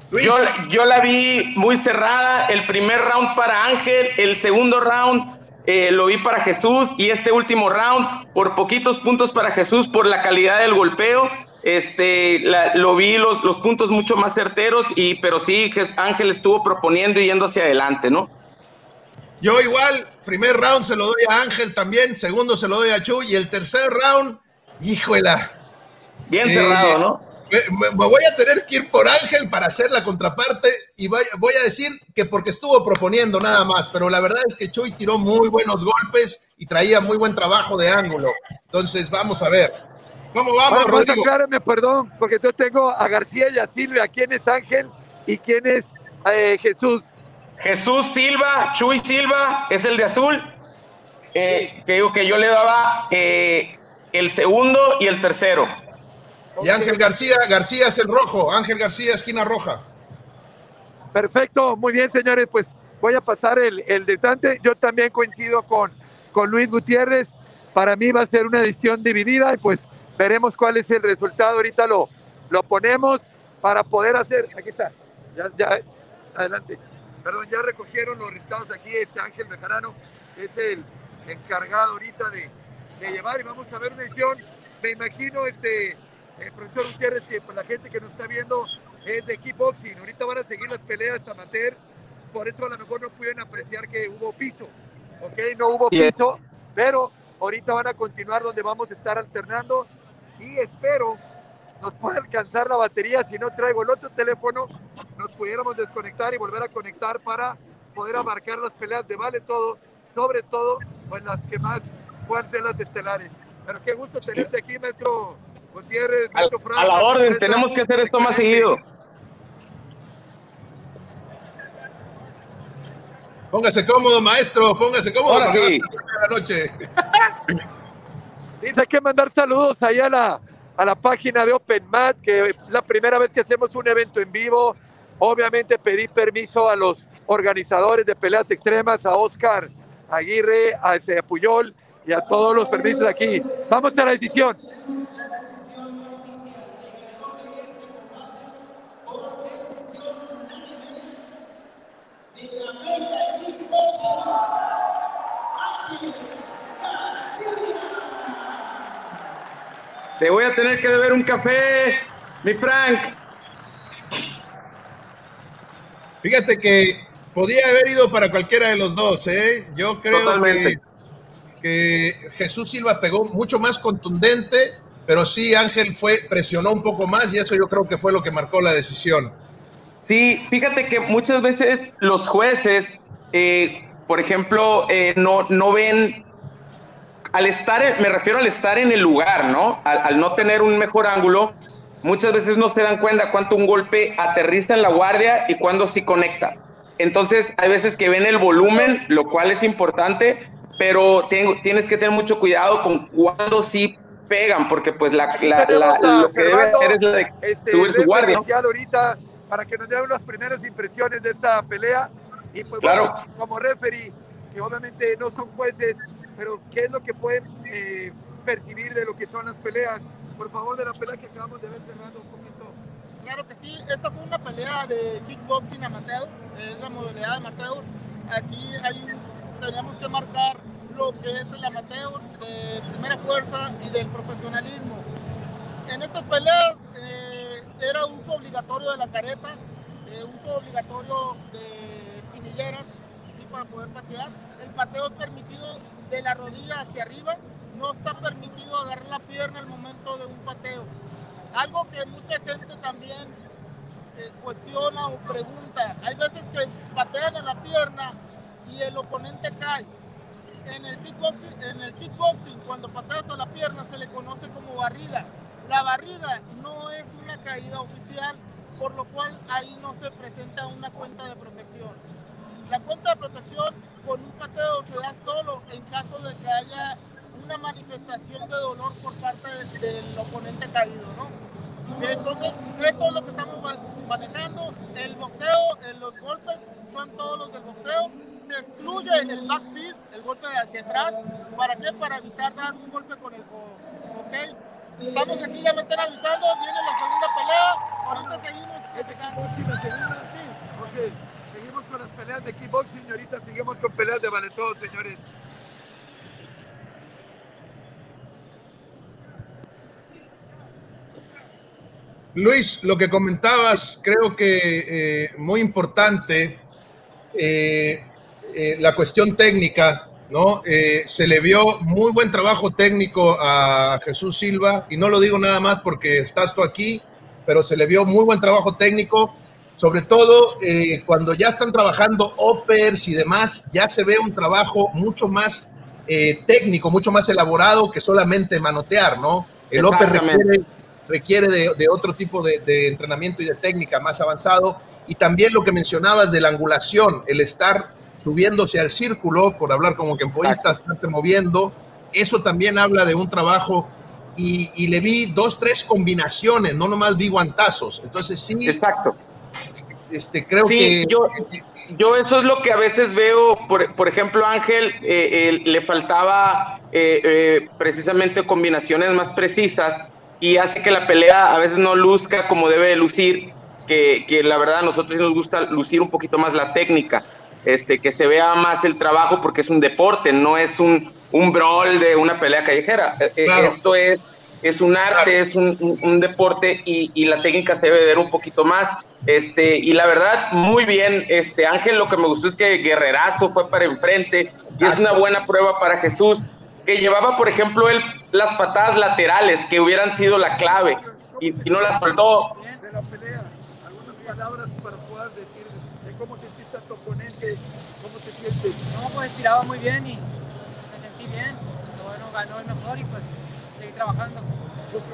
A: Luis,
C: Yo, yo la vi muy cerrada, el primer round para Ángel, el segundo round eh, lo vi para Jesús y este último round por poquitos puntos para Jesús por la calidad del golpeo. Este, la- lo vi los, los puntos mucho más certeros y pero sí Ángel estuvo proponiendo y yendo hacia adelante, ¿no?
A: yo igual, primer round se lo doy a Ángel también, segundo se lo doy a Chuy y el tercer round, híjola.
C: Bien
A: Eh,
C: cerrado, ¿no?
A: Me, me- me voy a tener que ir por Ángel para hacer la contraparte y voy, voy a decir que porque estuvo proponiendo nada más, pero la verdad es que Chuy tiró muy buenos golpes y traía muy buen trabajo de ángulo. Entonces, vamos a ver. ¿Cómo vamos,
D: Bueno, pues
A: Rodrigo?
D: aclárame, perdón, porque yo tengo a García y a Silvia. ¿Quién es Ángel y quién es eh, Jesús?
C: Jesús Silva, Chuy Silva es el de azul. Eh, que digo que yo le daba eh, el segundo y el tercero.
A: Y Ángel García, García es el rojo, Ángel García, esquina roja.
D: Perfecto, muy bien, señores. Pues voy a pasar el, el. Yo también coincido con, con Luis Gutiérrez. Para mí va a ser una edición dividida y pues veremos cuál es el resultado. Ahorita lo, lo ponemos para poder hacer. Aquí está. Ya, ya, adelante. Perdón, ya recogieron los resultados aquí. Este Ángel Bejarano es el encargado ahorita de, de llevar y vamos a ver una edición. Me imagino, este, eh, profesor Gutiérrez, que pues, la gente que nos está viendo es de kickboxing. Ahorita van a seguir las peleas amateur, por eso a lo mejor no pudieron apreciar que hubo piso. ¿Ok? No hubo piso, pero ahorita van a continuar donde vamos a estar alternando. Y espero nos pueda alcanzar la batería. Si no traigo el otro teléfono, nos pudiéramos desconectar y volver a conectar para poder abarcar las peleas de vale todo, sobre todo pues las que más puedan ser las estelares. Pero qué gusto tenerte aquí, maestro Gutiérrez, maestro
C: A la orden, tenemos que hacer esto más seguido.
A: Póngase cómodo, maestro, póngase cómodo
C: Ahora sí.
A: la noche.
D: Dice hay que mandar saludos allá a la, a la página de OpenMat, que es la primera vez que hacemos un evento en vivo. Obviamente pedí permiso a los organizadores de peleas extremas, a Oscar Aguirre, a ese Puyol y a todos los permisos aquí. Vamos a la decisión.
C: Te voy a tener que deber un café, mi Frank.
A: Fíjate que podía haber ido para cualquiera de los dos, ¿eh? Yo creo que, Jesús Silva pegó mucho más contundente, pero sí Ángel fue, presionó un poco más y eso yo creo que fue lo que marcó la decisión.
C: Sí, fíjate que muchas veces los jueces, eh, por ejemplo, eh, no, no ven, al estar, me refiero al estar en el lugar, ¿no? Al, al no tener un mejor ángulo, muchas veces no se dan cuenta cuánto un golpe aterriza en la guardia y cuándo sí conecta. Entonces, hay veces que ven el volumen, lo cual es importante, pero tengo- tienes que tener mucho cuidado con cuándo sí pegan, porque pues la, la- la-
D: Tenemos a
C: lo que debe hacer es la de
D: este,
C: subir su guardia.
D: ahorita para que nos dé unas primeras impresiones de esta pelea. Y pues
C: Claro.
D: bueno, como referee, que obviamente no son jueces, pero qué es lo que pueden eh, percibir de lo que son las peleas. Por favor, de la pelea que acabamos de ver, Fernando, un poquito.
B: Claro que sí, esta fue una pelea de kickboxing amateur, es la modalidad amateur. Aquí hay, tenemos que marcar lo que es el amateur de primera fuerza y del profesionalismo. En estas peleas eh, era uso obligatorio de la careta, eh, uso obligatorio de espinilleras ¿sí? para poder patear. El pateo es permitido de la rodilla hacia arriba, no está permitido agarrar la pierna al momento de un pateo. Algo que mucha gente también eh, cuestiona o pregunta. Hay veces que patean en la pierna y el oponente cae. En el kickboxing, en el kickboxing cuando pateas a la pierna se le conoce como barrida. La barrida no es una caída oficial, por lo cual ahí no se presenta una cuenta de protección. La cuenta de protección con un pateo se da solo en caso de que haya una manifestación de dolor por parte de- del oponente caído, ¿no? Entonces, esto es lo que estamos ma- manejando. El boxeo, eh, los golpes son todos los del boxeo. Se excluye el back fist, el golpe de hacia atrás. ¿Para qué? Para evitar dar un golpe con el codo. ¿Ok? Estamos aquí, ya me están avisando. Viene la segunda pelea. Ahorita seguimos.
D: Kickboxing, la segunda, sí. Ok, con las peleas de kickboxing y ahorita seguimos con peleas de vale todo, señores.
A: Luis, lo que comentabas, creo que eh, muy importante, eh, eh, la cuestión técnica, ¿no? Eh, se le vio muy buen trabajo técnico a Jesús Silva, y no lo digo nada más porque estás tú aquí, pero se le vio muy buen trabajo técnico, sobre todo eh, cuando ya están trabajando OPERS y demás, ya se ve un trabajo mucho más eh, técnico, mucho más elaborado que solamente manotear, ¿no? El OPER
C: Exactamente.
A: requiere requiere de, de otro tipo de, de entrenamiento y de técnica más avanzado. Y también lo que mencionabas de la angulación, el estar subiéndose al círculo, por hablar como que en poista, estarse moviendo, eso también habla de un trabajo. Y, y le vi dos, tres combinaciones, no nomás vi guantazos. Entonces sí,
C: Exacto.
A: Este, creo
C: Sí,
A: que...
C: yo, yo eso es lo que a veces veo, por, por ejemplo, Ángel, eh, eh, le faltaba eh, precisamente combinaciones más precisas y hace que la pelea a veces no luzca como debe de lucir, que, que la verdad a nosotros nos gusta lucir un poquito más la técnica, este, que se vea más el trabajo porque es un deporte, no es un, un brawl de una pelea callejera.
A: Claro.
C: Esto es, es un arte, es un, un- un deporte y, y la técnica se debe ver un poquito más. Este, y la verdad, muy bien, este Ángel, lo que me gustó es que Guerrerazo fue para enfrente y es una buena prueba para Jesús, que llevaba, por ejemplo, él las patadas laterales que hubieran sido la clave y, y no las soltó.
D: de la pelea. Algunas palabras para poder decir de cómo sentiste a tu oponente, cómo te sientes.
E: No, pues tiraba muy bien y me sentí bien. Bueno, ganó el mejor y pues trabajando.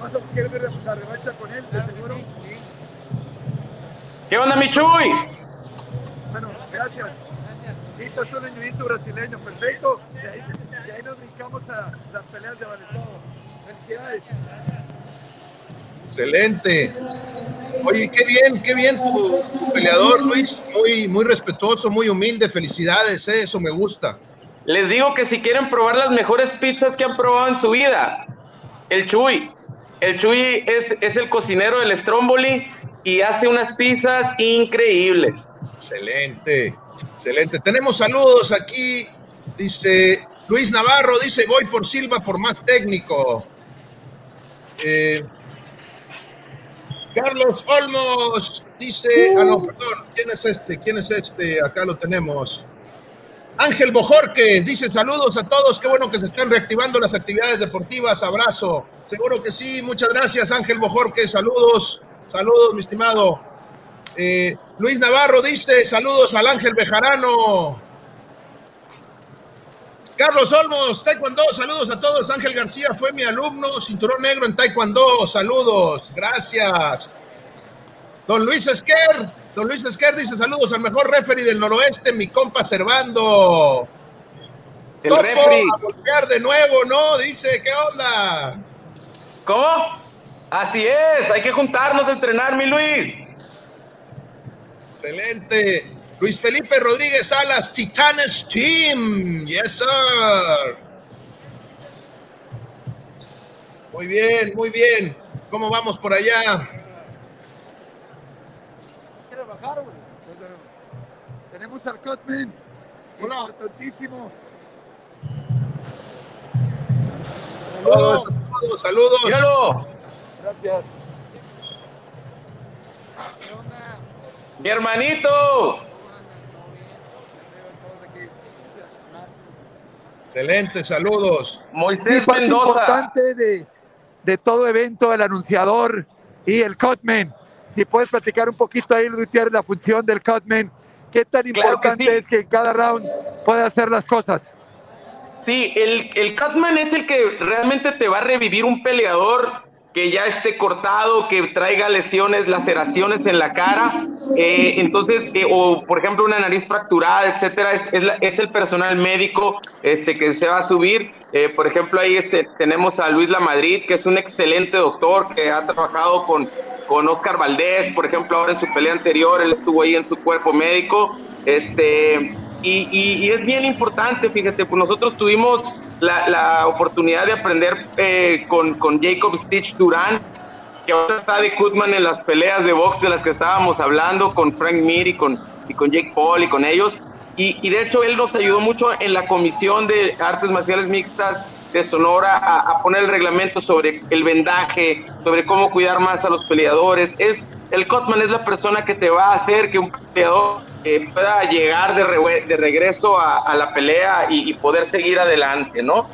D: Vas a querer ver la revancha con él, de
E: Claro que
D: seguro.
E: sí, sí.
C: ¿Qué onda, mi Chuy?
D: Bueno, gracias.
E: Gracias.
D: Listo, es un jiu brasileño, perfecto. De ahí, nos brincamos a las peleas de vale todo. Felicidades.
A: Excelente. Oye, qué bien, qué bien tu, tu peleador, Luis. Muy, muy respetuoso, muy humilde. Felicidades, ¿eh? eso me gusta.
C: Les digo que si quieren probar las mejores pizzas que han probado en su vida, el Chuy. El Chuy es, es el cocinero del Stromboli y hace unas pizzas increíbles.
A: Excelente, excelente. Tenemos saludos aquí. Dice Luis Navarro, dice, voy por Silva por más técnico. Eh, Carlos Olmos dice, ah, no, perdón, ¿quién es este? ¿Quién es este? Acá lo tenemos. Ángel Bojorques dice saludos a todos, qué bueno que se están reactivando las actividades deportivas, abrazo. Seguro que sí, muchas gracias Ángel Bojorques, saludos, saludos mi estimado. Eh, Luis Navarro dice saludos al Ángel Bejarano. Carlos Olmos, Taekwondo, saludos a todos. Ángel García fue mi alumno, cinturón negro en Taekwondo, saludos, gracias. Don Luis Esquer, don Luis Esquer dice saludos al mejor referee del noroeste, mi compa Servando.
C: El
A: Topo,
C: refri.
A: a golpear de nuevo, ¿no? Dice, ¿qué onda?
C: ¿Cómo? Así es, hay que juntarnos a entrenar, mi Luis.
A: Excelente. Luis Felipe Rodríguez Salas, Titanes Team. Yes, sir. Muy bien, muy bien. ¿Cómo vamos por allá?
D: Tenemos al Cutman. Importantísimo.
A: Saludos, saludos, saludos.
C: Míralo,
D: Gracias.
E: ¿Qué onda?
C: mi hermanito.
A: Excelente, saludos.
D: Sí,
C: Moisés
D: parte
C: Mendoza.
D: importante de, de todo evento, el anunciador y el Cutman. Si puedes platicar un poquito ahí, Luis Gutiérrez, la función del Cutman. ¿Qué tan
C: Claro que
D: importante
C: sí.
D: es que en cada round pueda hacer las cosas?
C: Sí, el, el Cutman es el que realmente te va a revivir un peleador que ya esté cortado, que traiga lesiones, laceraciones en la cara, eh, entonces, eh, o por ejemplo una nariz fracturada, etcétera, es, es, la- es el personal médico este, que se va a subir. Eh, por ejemplo, ahí este, tenemos a Luis Lamadrid, que es un excelente doctor que ha trabajado con, con Oscar Valdés, por ejemplo, ahora en su pelea anterior, él estuvo ahí en su cuerpo médico. Este, y, y- y es bien importante, fíjate, pues nosotros tuvimos la, la oportunidad de aprender eh, con, con Jacob Stitch Durán, que ahora está de Kutman en las peleas de box de las que estábamos hablando, con Frank Mir y con, y con Jake Paul y con ellos. Y, y de hecho él nos ayudó mucho en la comisión de artes marciales mixtas de Sonora a, poner el reglamento sobre el vendaje, sobre cómo cuidar más a los peleadores. Es, el Cutman es la persona que te va a hacer que un peleador eh, pueda llegar de, re- de regreso a, la pelea y, poder seguir adelante, ¿no?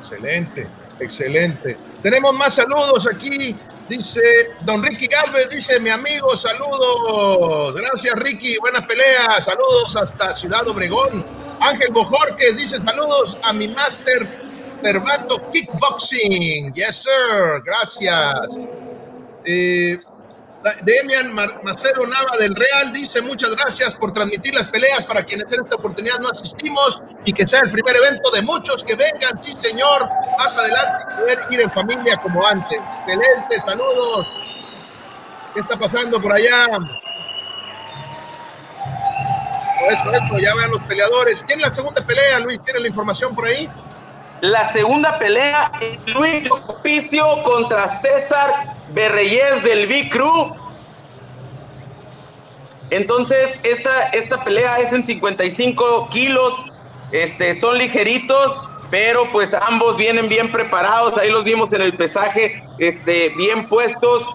A: Excelente, excelente. Tenemos más saludos aquí. Dice don Ricky Galvez, dice mi amigo, saludos. Gracias Ricky, buena pelea. Saludos hasta Ciudad Obregón. Ángel Bojorques dice saludos a mi máster Cervando Kickboxing. Yes, sir. Gracias. Eh, Demian Macedo Nava del Real dice muchas gracias por transmitir las peleas para quienes en esta oportunidad no asistimos y que sea el primer evento de muchos que vengan, sí señor, más adelante poder ir en familia como antes. Excelente, saludos. ¿Qué está pasando por allá? Eso, eso, ya vean los peleadores. ¿Quién es la segunda pelea, Luis? ¿Tiene la información por ahí?
C: La segunda pelea es Luis Opicio contra César Berreyes del B-Crew. Entonces, esta, esta pelea es en 55 kilos. Este, son ligeritos, pero pues ambos vienen bien preparados. Ahí los vimos en el pesaje, este, bien puestos.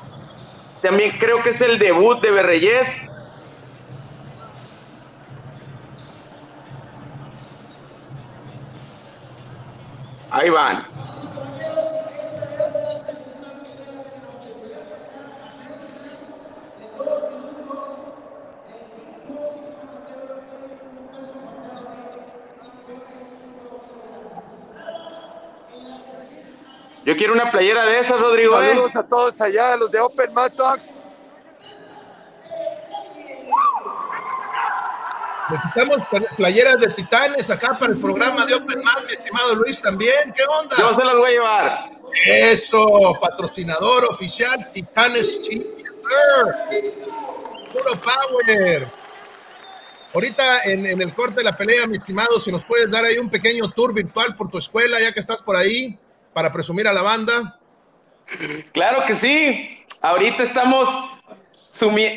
C: También creo que es el debut de Berreyes. Ahí van. Yo quiero una playera de esas, Rodrigo. ¿eh?
D: Saludos eh. a todos allá, los de Open Matox.
A: Necesitamos playeras de titanes acá para el programa de Open Mat, mi estimado Luis, también. ¿Qué onda?
C: Yo se las voy a llevar.
A: Eso, patrocinador oficial, Titanes Puro power. Ahorita en, en, el corte de la pelea, mi estimado, si nos puedes dar ahí un pequeño tour virtual por tu escuela, ya que estás por ahí, para presumir a la banda.
C: Claro que sí. Ahorita estamos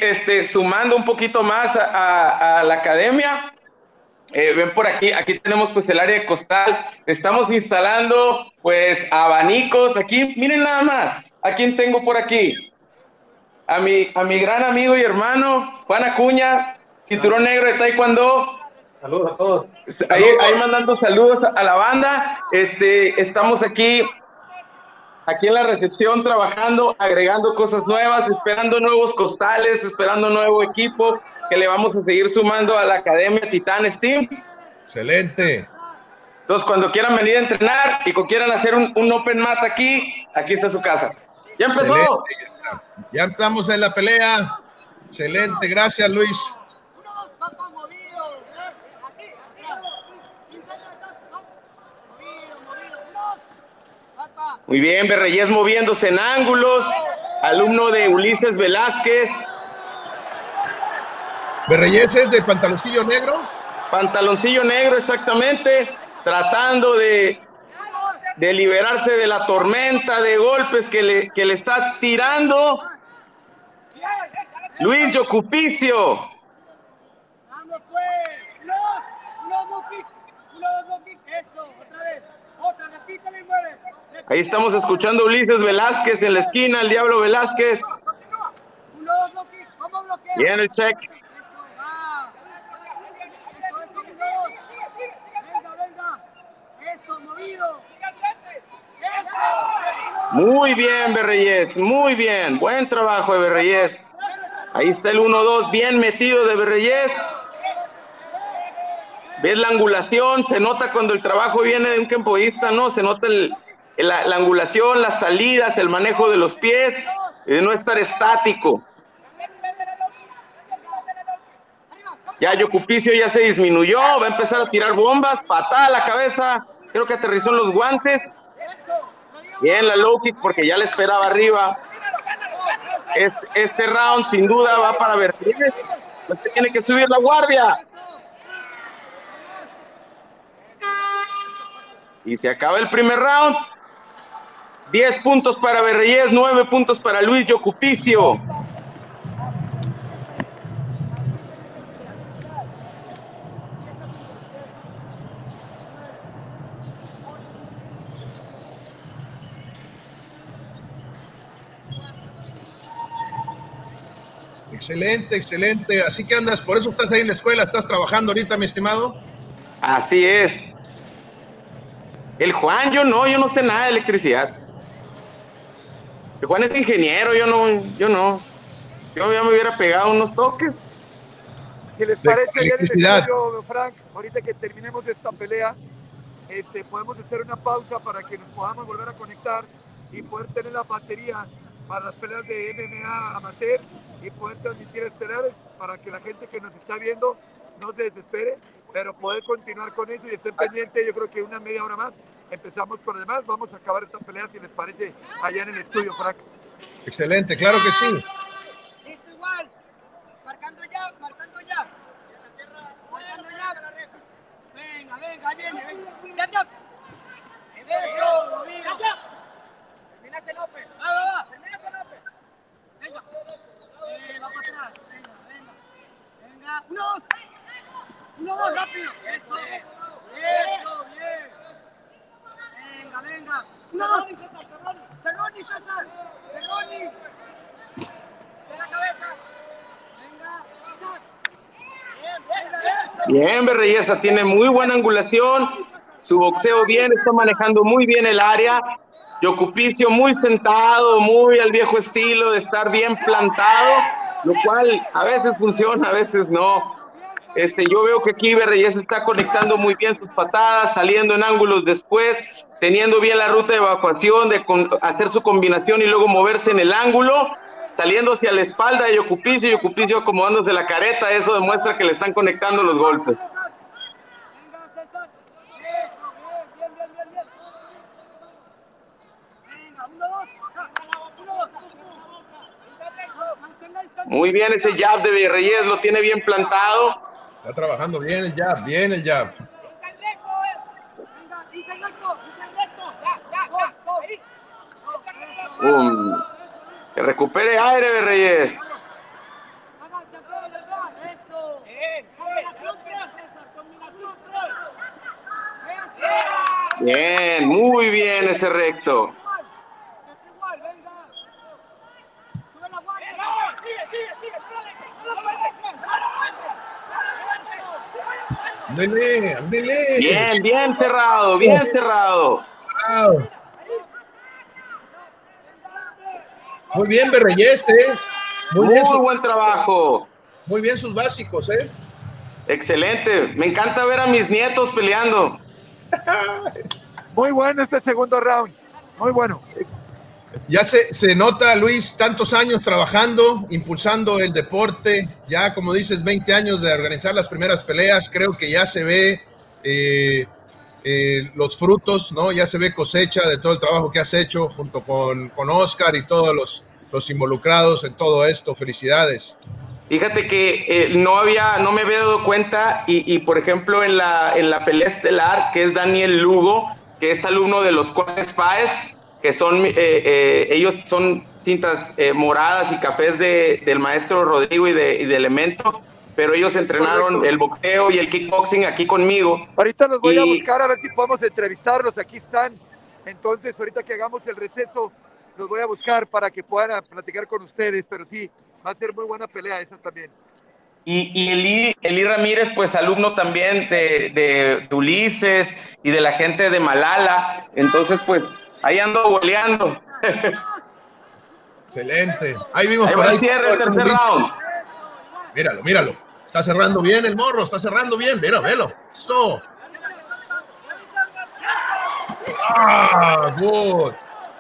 C: este, sumando un poquito más a, la academia. Eh, ven por aquí, aquí tenemos pues el área costal. Estamos instalando pues abanicos. Aquí, miren nada más. ¿A quién tengo por aquí? A mi, a mi gran amigo y hermano, Juan Acuña, cinturón negro de Taekwondo.
F: Saludos a todos.
C: Ahí, ahí mandando saludos a la banda. Este, estamos aquí aquí en la recepción trabajando, agregando cosas nuevas, esperando nuevos costales, esperando nuevo equipo que le vamos a seguir sumando a la Academia Titanes Team.
A: Excelente.
C: Entonces, cuando quieran venir a entrenar y quieran hacer un, un Open Mat aquí, aquí está su casa. ¡Ya empezó!
A: Ya, ya estamos en la pelea. Excelente, gracias Luis.
C: Muy bien, Berreyes moviéndose en ángulos, alumno de Ulises Velázquez.
A: ¿Berreyes es de pantaloncillo negro?
C: Pantaloncillo negro, exactamente, tratando de, de liberarse de la tormenta de golpes que le, que le está tirando Luis Yocupicio. Vamos pues, eso, otra vez, otra, repítale y mueve. Ahí estamos escuchando Ulises Velázquez en la esquina, el Diablo Velázquez. Bien el check. Muy bien, Berreyes, muy bien. Buen trabajo de Berreyes. Ahí está el 1-2, bien metido de Berreyes. ¿Ves la angulación? Se nota cuando el trabajo viene de un campoísta, ¿no? Se nota la, angulación, las salidas, el manejo de los pies, de no estar estático. Ya Yocupicio ya se disminuyó, va a empezar a tirar bombas, patada a la cabeza, creo que aterrizó en los guantes. Bien la low kick porque ya le esperaba arriba. Este, round sin duda va para Bertínez. tiene que subir la guardia. Y se acaba el primer round. 10 puntos para Berreyes, 9 puntos para Luis Yocupicio.
A: Excelente, excelente. Así que andas, por eso estás ahí en la escuela, estás trabajando ahorita, mi estimado.
C: Así es. El Juan, yo no, yo no sé nada de electricidad. Juan es ingeniero, yo no, yo no. Yo ya me hubiera pegado unos toques.
D: Si les parece, ya en Frank, ahorita que terminemos esta pelea, este, podemos hacer una pausa para que nos podamos volver a conectar y poder tener la batería para las peleas de MMA amateur y poder transmitir estelares para que la gente que nos está viendo no se desespere, pero poder continuar con eso y estén pendientes, yo creo que una media hora más empezamos con lo demás. Vamos a acabar esta pelea si les parece allá en el estudio, Frank.
A: Excelente, claro que sí.
B: Listo igual. Marcando ya, marcando ya. Marcando ya. Venga, venga, viene, venga. Ya, ya. Eso, ya, Termina ese López. Va, va, va. Termina ese López. Venga. Eh, va para atrás. Venga, venga. Venga. Uno, dos. Uno, dos, rápido. Eso. Eso, bien. Venga, venga. No. Cerroni, César. Cerroni. De la cabeza. Venga.
C: Bien, Berreyesa tiene muy buena angulación, su boxeo bien, está manejando muy bien el área. Yocupicio muy sentado, muy al viejo estilo de estar bien plantado, lo cual a veces funciona, a veces no. Este, yo veo que aquí Reyes está conectando muy bien sus patadas, saliendo en ángulos después, teniendo bien la ruta de evacuación, de hacer su combinación y luego moverse en el ángulo, saliendo hacia la espalda de Yocupicio, Yocupicio acomodándose la careta, eso demuestra que le están conectando los golpes. Muy bien ese jab de Reyes, lo tiene bien plantado.
A: Está trabajando bien el jab, bien el jab.
C: Que recupere aire Reyes. Bien, muy bien ese recto. Bien, bien cerrado, bien cerrado.
A: Muy bien, Berreyes, ¿eh?
C: Muy, bien buen trabajo.
A: Muy bien sus básicos, ¿eh?
C: Excelente. Me encanta ver a mis nietos peleando.
D: Muy bueno este segundo round. Muy bueno.
A: Ya se, se, nota, Luis, tantos años trabajando, impulsando el deporte, ya como dices, 20 años de organizar las primeras peleas, creo que ya se ve eh, eh, los frutos, ¿no? Ya se ve cosecha de todo el trabajo que has hecho junto con, con Oscar y todos los, los involucrados en todo esto. Felicidades.
C: Fíjate que eh, no había, no me había dado cuenta y, por ejemplo en la, en la pelea estelar, que es Daniel Lugo, que es alumno de los Cuales Páez, que son, eh, eh, ellos son cintas eh, moradas y cafés de, del maestro Rodrigo y de, y de Elemento, pero ellos entrenaron el boxeo y el kickboxing aquí conmigo.
D: Ahorita los voy a buscar a ver si podemos entrevistarlos, aquí están. Entonces, ahorita que hagamos el receso, los voy a buscar para que puedan platicar con ustedes, pero sí, va a ser muy buena pelea esa también.
C: Y, y Eli, Eli, Ramírez, pues alumno también de, de, de Ulises y de la gente de Malala. Entonces, pues Ahí ando goleando.
A: Excelente. Ahí vimos
C: ahí el cierre, el tercer round.
A: Míralo, míralo. Está cerrando bien el morro, está cerrando bien. Mira, velo. Esto. Ah, good.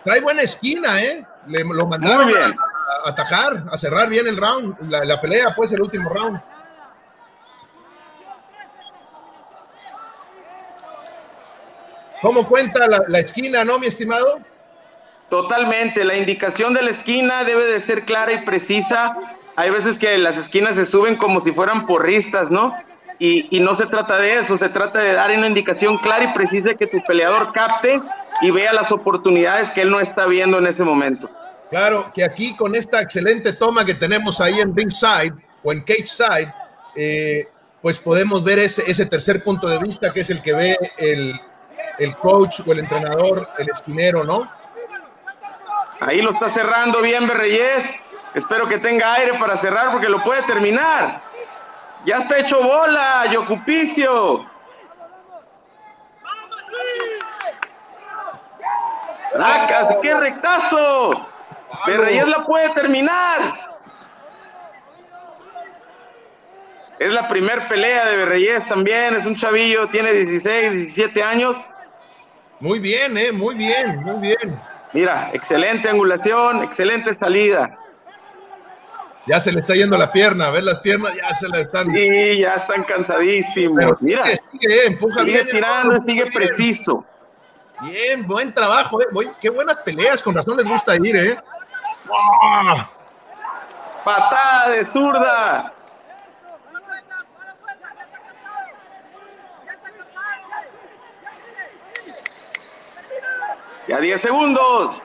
A: Trae buena esquina, ¿eh? Le, lo mandaron a, a, atacar, a cerrar bien el round, la, la pelea, pues el último round. ¿Cómo cuenta la, la, esquina, no, mi estimado?
C: Totalmente, la indicación de la esquina debe de ser clara y precisa. Hay veces que las esquinas se suben como si fueran porristas, ¿no? Y, y no se trata de eso, se trata de dar una indicación clara y precisa que tu peleador capte y vea las oportunidades que él no está viendo en ese momento.
A: Claro, que aquí con esta excelente toma que tenemos ahí en ringside o en cage side, eh, pues podemos ver ese, ese tercer punto de vista que es el que ve el, el coach o el entrenador, el esquinero, ¿no?
C: Ahí lo está cerrando bien Berreyes. Espero que tenga aire para cerrar porque lo puede terminar. Ya está hecho bola, Yocupicio. ¡Racas! ¡Qué rectazo! Berreyes la puede terminar. Es la primer pelea de Berreyes también. Es un chavillo, tiene 16, 17 años
A: muy bien, eh, muy bien, muy bien.
C: Mira, excelente angulación, excelente salida.
A: Ya se le está yendo la pierna, ver las piernas ya se la están.
C: Sí, ya están cansadísimos.
A: Pero
C: Mira,
A: sigue, sigue, empuja
C: sigue
A: bien.
C: tirando, sigue
A: bien.
C: preciso.
A: Bien, buen trabajo, eh. Voy, qué buenas peleas, con razón les gusta ir, eh.
C: Patada de zurda. Ya 10 segundos.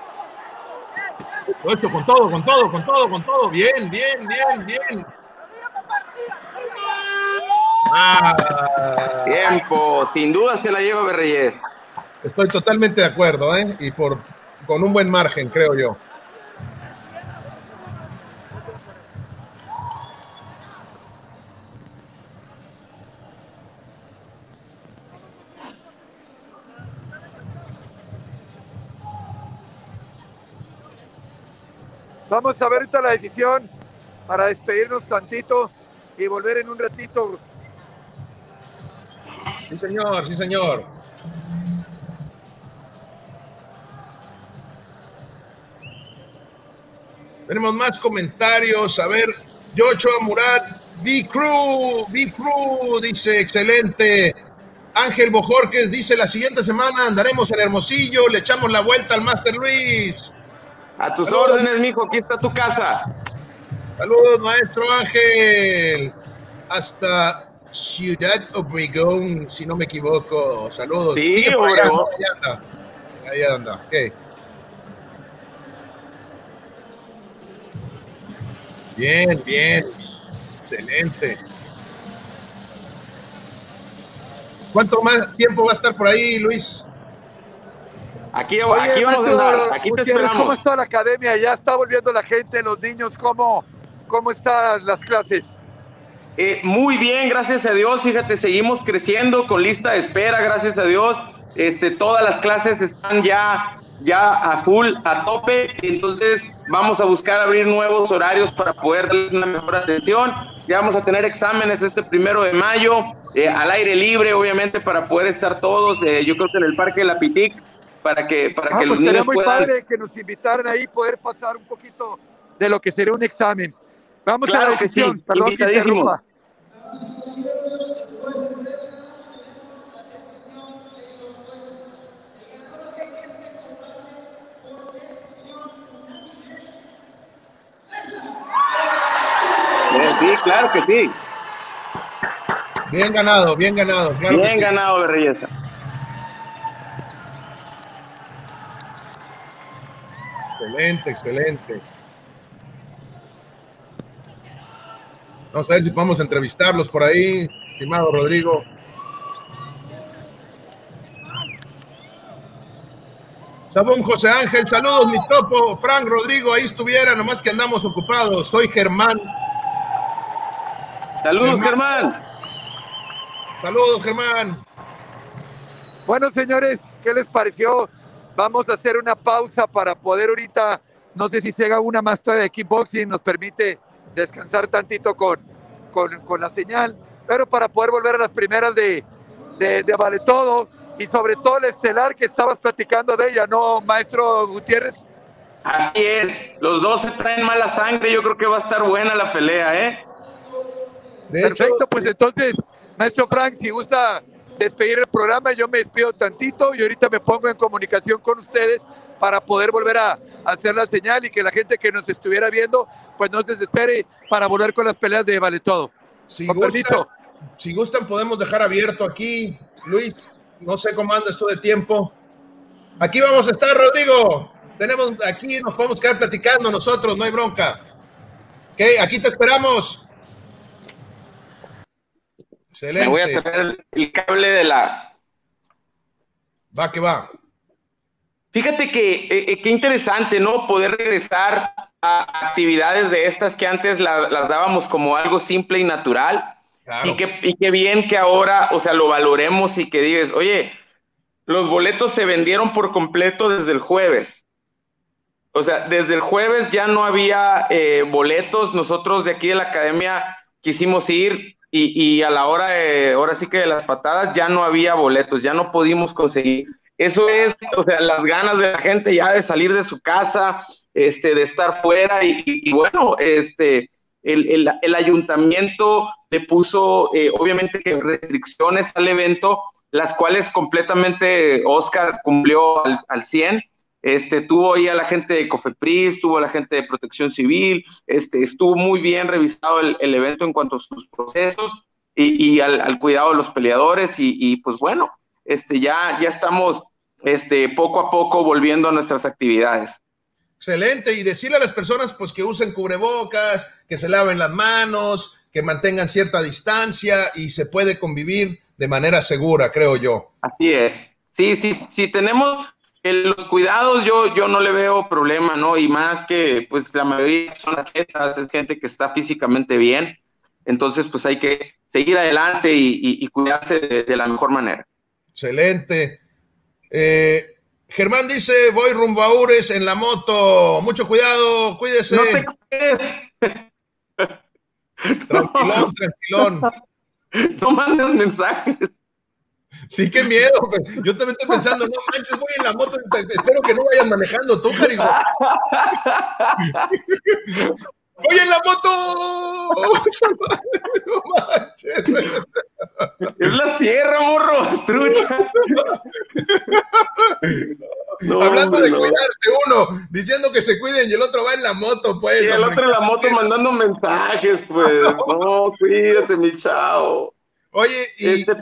A: Eso, con todo, con todo, con todo, con todo. Bien, bien, bien, bien.
C: Ah. Tiempo. Sin duda se la lleva Berreyes.
A: Estoy totalmente de acuerdo, ¿eh? Y por, con un buen margen, creo yo.
D: Vamos a ver ahorita la decisión para despedirnos tantito y volver en un ratito
A: Sí, señor, sí, señor. Tenemos más comentarios. A ver, Joshua Murat, B-Crew, B-Crew, dice, excelente. Ángel Bojorques dice, la siguiente semana andaremos en Hermosillo, le echamos la vuelta al Master Luis.
C: A tus órdenes, mijo, aquí está tu casa.
A: Saludos, maestro Ángel. Hasta Ciudad Obregón, si no me equivoco. Saludos.
C: Sí, Obregón.
A: ahí anda. Ahí anda. ok. Bien, bien. Excelente. ¿Cuánto más tiempo va a estar por ahí, Luis?
C: Aquí,
D: Oye,
C: aquí vamos a andar, aquí te
D: ¿Cómo está la academia? ¿Ya está volviendo la gente, los niños? ¿Cómo, cómo están las clases?
C: Eh, muy bien, gracias a Dios. Fíjate, seguimos creciendo con lista de espera, gracias a Dios. Este, todas las clases están ya, ya a full, a tope. Entonces, vamos a buscar abrir nuevos horarios para poder darles una mejor atención. Ya vamos a tener exámenes este primero de mayo, eh, al aire libre, obviamente, para poder estar todos. eh, yo creo que en el Parque de la Pitic, para que, para
D: Ah,
C: que
D: pues
C: los niños
D: muy
C: puedan.
D: padre que nos invitaran ahí poder pasar un poquito de lo que sería un examen. Vamos a
C: Claro
D: la
C: que
D: dirección,
C: sí,
D: perdón que interrumpa.
C: Eh, sí, claro que sí.
A: Bien ganado, bien ganado. Claro que
C: Bien
A: sí.
C: ganado de
A: Excelente, excelente. Vamos a ver si podemos entrevistarlos por ahí, estimado Rodrigo. Sabón José Ángel, saludos mi topo, Frank Rodrigo, ahí estuviera, nomás que andamos ocupados. Soy Germán.
C: Saludos,
A: Germán.
C: Germán.
A: Saludos, Germán.
D: Bueno, señores, ¿qué les pareció? Vamos a hacer una pausa para poder ahorita, no sé si se haga una más todavía de kickboxing, nos permite descansar tantito con, con, con la señal, pero para poder volver a las primeras de, de, de Vale Todo y sobre todo la estelar que estabas platicando de ella, ¿no, maestro Gutiérrez?
C: Así es, los dos se traen mala sangre, yo creo que va a estar buena la pelea, ¿eh?
A: De
D: Perfecto,
A: hecho,
D: pues entonces, maestro Frank, si gusta despedir el programa, yo me despido tantito y ahorita me pongo en comunicación con ustedes para poder volver a, hacer la señal y que la gente que nos estuviera viendo, pues no se desespere para volver con las peleas de Vale Todo.
A: si,
D: Con
A: gustan,
D: permiso.
A: si gustan, podemos dejar abierto aquí, Luis. No sé cómo anda esto de tiempo. Aquí vamos a estar, Rodrigo. Tenemos aquí, nos podemos quedar platicando nosotros, no hay bronca. Ok, aquí te esperamos. Excelente.
C: Me voy a tener el cable de la...
A: Va que va.
C: Fíjate que eh, eh, qué interesante, ¿no? Poder regresar a actividades de estas que antes la- las dábamos como algo simple y natural.
A: Claro.
C: Y, qué, y qué bien que ahora, o sea, lo valoremos y que digas, oye, los boletos se vendieron por completo desde el jueves. O sea, desde el jueves ya no había eh, boletos. Nosotros de aquí de la academia quisimos ir y, y a la hora, de- ahora sí que de las patadas, ya no había boletos, ya no pudimos conseguir. Eso es, o sea, las ganas de la gente ya de salir de su casa, este, de estar fuera y, bueno, este, el, el- el ayuntamiento le puso, eh, obviamente, que restricciones al evento, las cuales completamente Oscar cumplió al, al 100. Este, tuvo ahí a la gente de Cofepris, tuvo a la gente de Protección Civil, este, estuvo muy bien revisado el, el evento en cuanto a sus procesos y, y al, al cuidado de los peleadores y, y, pues bueno, este, ya, ya estamos este, poco a poco volviendo a nuestras actividades.
A: Excelente. Y decirle a las personas pues que usen cubrebocas, que se laven las manos, que mantengan cierta distancia y se puede convivir de manera segura, creo yo.
C: Así es. Sí, sí, sí, tenemos eh, los cuidados, yo, yo no le veo problema, ¿no? Y más que, pues, la mayoría son atletas, es gente que está físicamente bien. Entonces, pues, hay que seguir adelante y, y- y cuidarse de, de la mejor manera.
A: Excelente. Eh, Germán dice, voy rumbo a Ures en la moto. Mucho cuidado, cuídese.
C: No te cuides,
A: Tranquilón, tranquilón.
C: no mandes mensajes.
A: Sí, qué miedo. Yo también estoy pensando, no manches, voy en la moto, espero que no vayas manejando tú, Carigo. ¡Voy en la moto!
C: No manches. Es la sierra, morro, trucha.
A: Hablando de cuidarse uno, diciendo que se cuiden y el otro va en la moto, pues.
C: Y el otro en la moto mandando mensajes, pues. No, cuídate, mi chao.
A: Oye, y este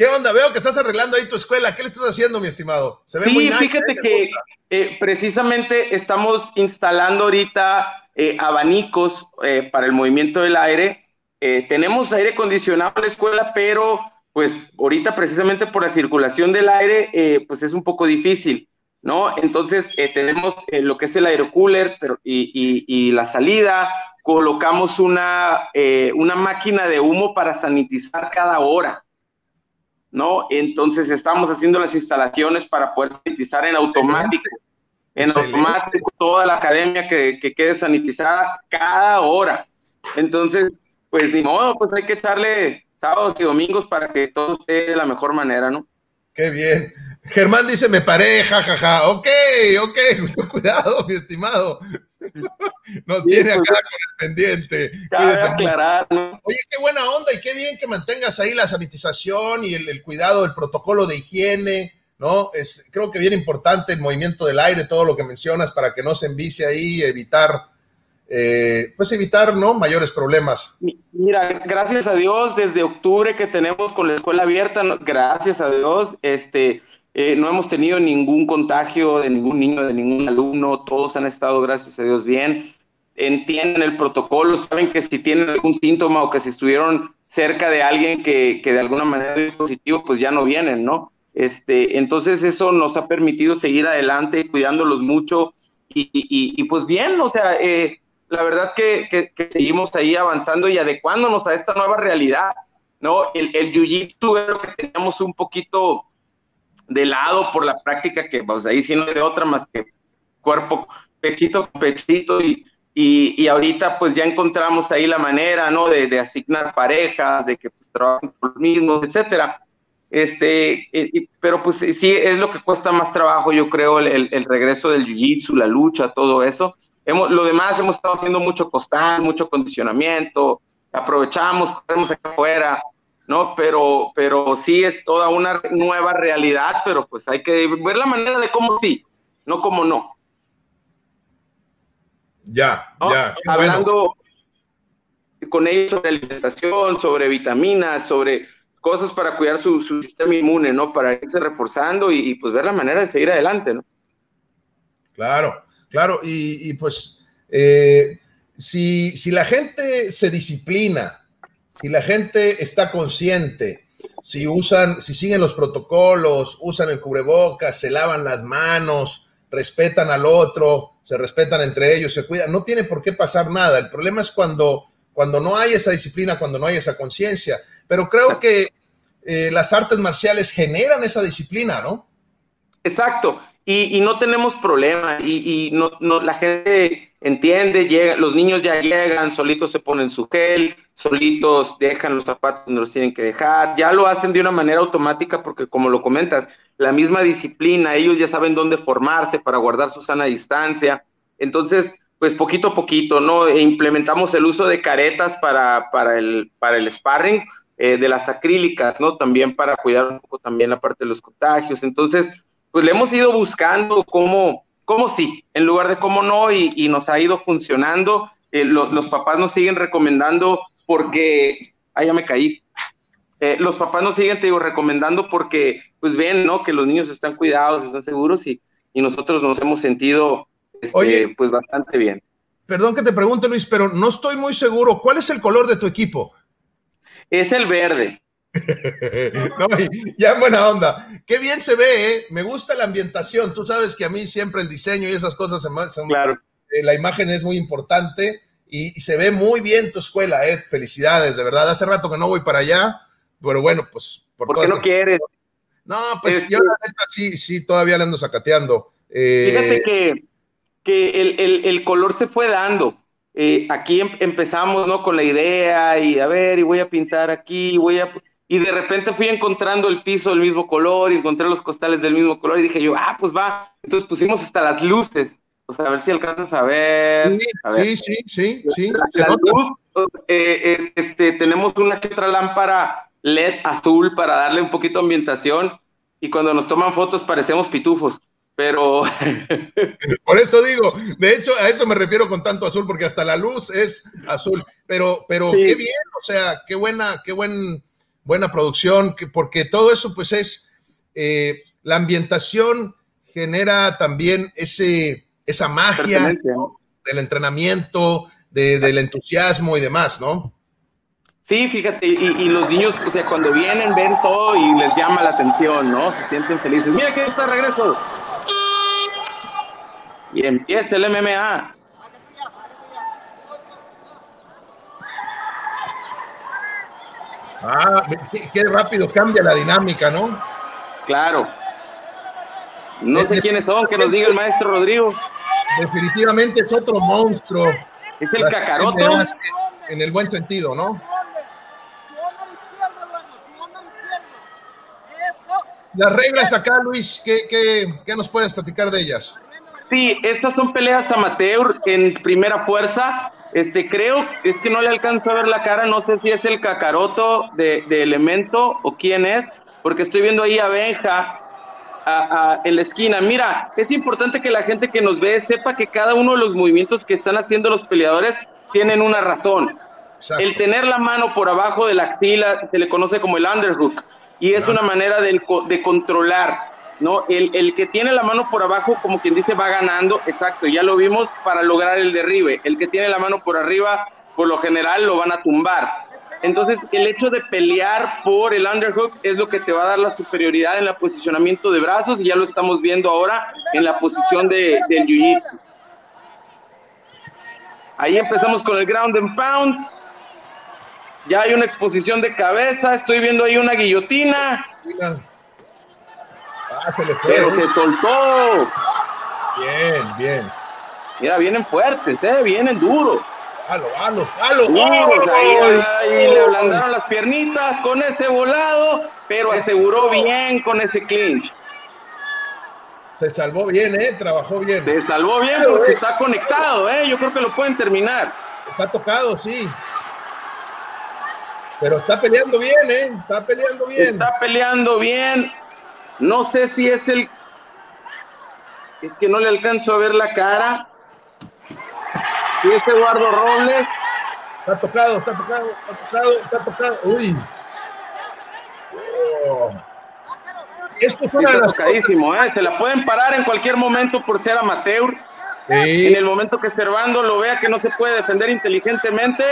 A: ¿qué onda? Veo que estás arreglando ahí tu escuela. ¿Qué le estás haciendo, mi estimado?
C: Se ve sí, muy fíjate ¿eh? que eh, precisamente estamos instalando ahorita eh, abanicos para el movimiento del aire. tenemos aire acondicionado en la escuela, pero pues ahorita precisamente por la circulación del aire, pues es un poco difícil. ¿no? Entonces tenemos lo que es el aerocooler pero, y, y, la salida, colocamos una, una máquina de humo para sanitizar cada hora, ¿no? Entonces estamos haciendo las instalaciones para poder sanitizar en automático. En automático toda la academia que, que, quede sanitizada cada hora. Entonces, pues ni modo, pues hay que echarle sábados y domingos para que todo esté de la mejor manera, ¿no?
A: Qué bien. Germán dice, me paré, jajaja. Ja, ja. Ok, ok, cuidado, mi estimado. Nos tiene acá con el pendiente.
C: aclarar.
A: Oye, qué buena onda y qué bien que mantengas ahí la sanitización y el, cuidado, el protocolo de higiene, ¿no? Es, creo que bien importante el movimiento del aire, todo lo que mencionas para que no se envicie ahí, evitar, eh, pues evitar, ¿no? Mayores problemas.
C: Mira, gracias a Dios, desde octubre que tenemos con la escuela abierta, gracias a Dios, este, eh, no hemos tenido ningún contagio de ningún niño, de ningún alumno, todos han estado, gracias a Dios, bien. Entienden el protocolo, saben que si tienen algún síntoma o que si estuvieron cerca de alguien que, que de alguna manera es positivo, pues ya no vienen, ¿no? Este, entonces eso nos ha permitido seguir adelante, cuidándolos mucho y, y, pues bien, o sea, eh, la verdad que, que, seguimos ahí avanzando y adecuándonos a esta nueva realidad, ¿no? El, el jiu-jitsu que teníamos un poquito de lado por la práctica que pues ahí sí no hay de otra más que cuerpo, pechito pechito y, y, ahorita pues ya encontramos ahí la manera, ¿no? De, asignar parejas, de que pues trabajen por los mismos, etcétera. Este, eh, pero pues sí es lo que cuesta más trabajo, yo creo, el, el regreso del jiu-jitsu, la lucha, todo eso. Hemos, lo demás hemos estado haciendo mucho costal, mucho condicionamiento, aprovechamos, corremos acá afuera, ¿no? Pero, pero sí es toda una nueva realidad, pero pues hay que ver la manera de cómo sí, no como no.
A: Ya, ya.
C: Hablando con ellos sobre alimentación, sobre vitaminas, sobre cosas para cuidar su, sistema inmune, ¿no? Para irse reforzando y, pues ver la manera de seguir adelante, ¿no?
A: Claro, claro, y, pues eh, si, si la gente se disciplina, si la gente está consciente, si usan, si siguen los protocolos, usan el cubrebocas, se lavan las manos, respetan al otro, se respetan entre ellos, se cuidan, no tiene por qué pasar nada. El problema es cuando, cuando no hay esa disciplina, cuando no hay esa conciencia. Pero creo que eh, las artes marciales generan esa disciplina, ¿no?
C: Exacto. Y, no tenemos problema. Y, no, no, la gente entiende, llega, los niños ya llegan, solitos se ponen su gel, solitos dejan los zapatos donde los tienen que dejar, ya lo hacen de una manera automática porque como lo comentas, la misma disciplina, ellos ya saben dónde formarse para guardar su sana distancia. Entonces, pues poquito a poquito, ¿no? E implementamos el uso de caretas para, para, el, para el sparring, eh, de las acrílicas, ¿no? También para cuidar un poco también la parte de los contagios. Entonces, pues le hemos ido buscando cómo, cómo sí, en lugar de cómo no, y, y nos ha ido funcionando. Eh, los papás nos siguen recomendando porque, ah, ya me caí. Eh, los papás nos siguen, te digo, recomendando porque, pues ven, ¿no? Que los niños están cuidados, están seguros y, y nosotros nos hemos sentido, este, pues bastante bien.
A: Perdón que te pregunte, Luis, pero no estoy muy seguro. ¿Cuál es el color de tu equipo?
C: Es el verde.
A: no, ya buena onda. Qué bien se ve, ¿eh? Me gusta la ambientación. Tú sabes que a mí siempre el diseño y esas cosas son,
C: claro.
A: Eh, la imagen es muy importante y, se ve muy bien tu escuela, ¿eh? Felicidades, de verdad. Hace rato que no voy para allá, pero bueno, pues.
C: ¿Por, qué no quieres?
A: No, pues este yo la neta sí, sí, todavía le ando sacateando.
C: Eh, Fíjate que, que el, el, color se fue dando. Eh, aquí em, empezamos, ¿no? Con la idea y a ver, y voy a pintar aquí, voy a... y de repente fui encontrando el piso del mismo color y encontré los costales del mismo color y dije yo, ah, pues va. Entonces pusimos hasta las luces. O sea, a ver si alcanzas a ver.
A: Sí,
C: A ver.
A: sí, sí, sí, sí,
C: La- luz, eh, eh, este, tenemos una que otra lámpara LED azul para darle un poquito de ambientación y cuando nos toman fotos parecemos pitufos, pero
A: Por eso digo, de hecho, a eso me refiero con tanto azul, porque hasta la luz es azul. Pero, pero
C: Sí.
A: qué bien, o sea, qué buena, qué buen, buena producción, que, porque todo eso, pues, es eh, la ambientación genera también ese, esa magia del entrenamiento, de- del entusiasmo y demás, ¿no?
C: Sí, fíjate, y, y los niños, o sea, cuando vienen ven todo y les llama la atención, ¿no? Se sienten felices. Mira que está de regreso. Y empieza el MMA.
A: Ah, qué, qué rápido cambia la dinámica, ¿no?
C: Claro. No sé quiénes son, que nos diga el maestro Rodrigo.
A: Definitivamente es otro monstruo.
C: ¿Es el cacaroto?
A: En el buen sentido, ¿no? Las reglas acá, Luis, ¿qué, qué, qué nos puedes platicar de ellas?
C: Sí, estas son peleas amateur en primera fuerza. Este, creo, es que no le alcanzo a ver la cara, no sé si es el cacaroto de, de Elemento o quién es, porque estoy viendo ahí a Benja a- a- en la esquina. Mira, es importante que la gente que nos ve sepa que cada uno de los movimientos que están haciendo los peleadores tienen una razón.
A: Exacto.
C: El tener la mano por abajo de la axila se le conoce como el underhook y es una manera de, controlar, ¿no? El, el que tiene la mano por abajo, como quien dice, va ganando, exacto, ya lo vimos para lograr el derribe. El que tiene la mano por arriba, por lo general, lo van a tumbar. Entonces, el hecho de pelear por el underhook es lo que te va a dar la superioridad en el posicionamiento de brazos y ya lo estamos viendo ahora en la posición de, del jiu-jitsu. Ahí empezamos con el ground and pound. Ya hay una exposición de cabeza. Estoy viendo ahí una guillotina.
A: Ah, se le fue.
C: Pero se soltó.
A: Bien, bien.
C: Mira, vienen fuertes, ¿eh? Vienen duros.
A: Halo, halo, halo.
C: Duros. Ahí, le ablandaron las piernitas con ese volado, pero aseguró bien con ese clinch.
A: Se salvó bien, ¿eh? Trabajó bien.
C: Se salvó bien porque está conectado, ¿eh? Yo creo que lo pueden terminar.
A: Está tocado, sí. Pero está peleando bien, ¿eh? Está peleando bien.
C: Está peleando bien. No sé si es el. Es que no le alcanzo a ver la cara. Si es Eduardo Robles.
A: Está tocado, está tocado, está tocado, está tocado. Uy. Oh. Esto es
C: Sí,
A: una de
C: está
A: las
C: tocadísimo, ¿eh? Se la pueden parar en cualquier momento por ser amateur.
A: Sí,
C: En el momento que Servando lo vea que no se puede defender inteligentemente,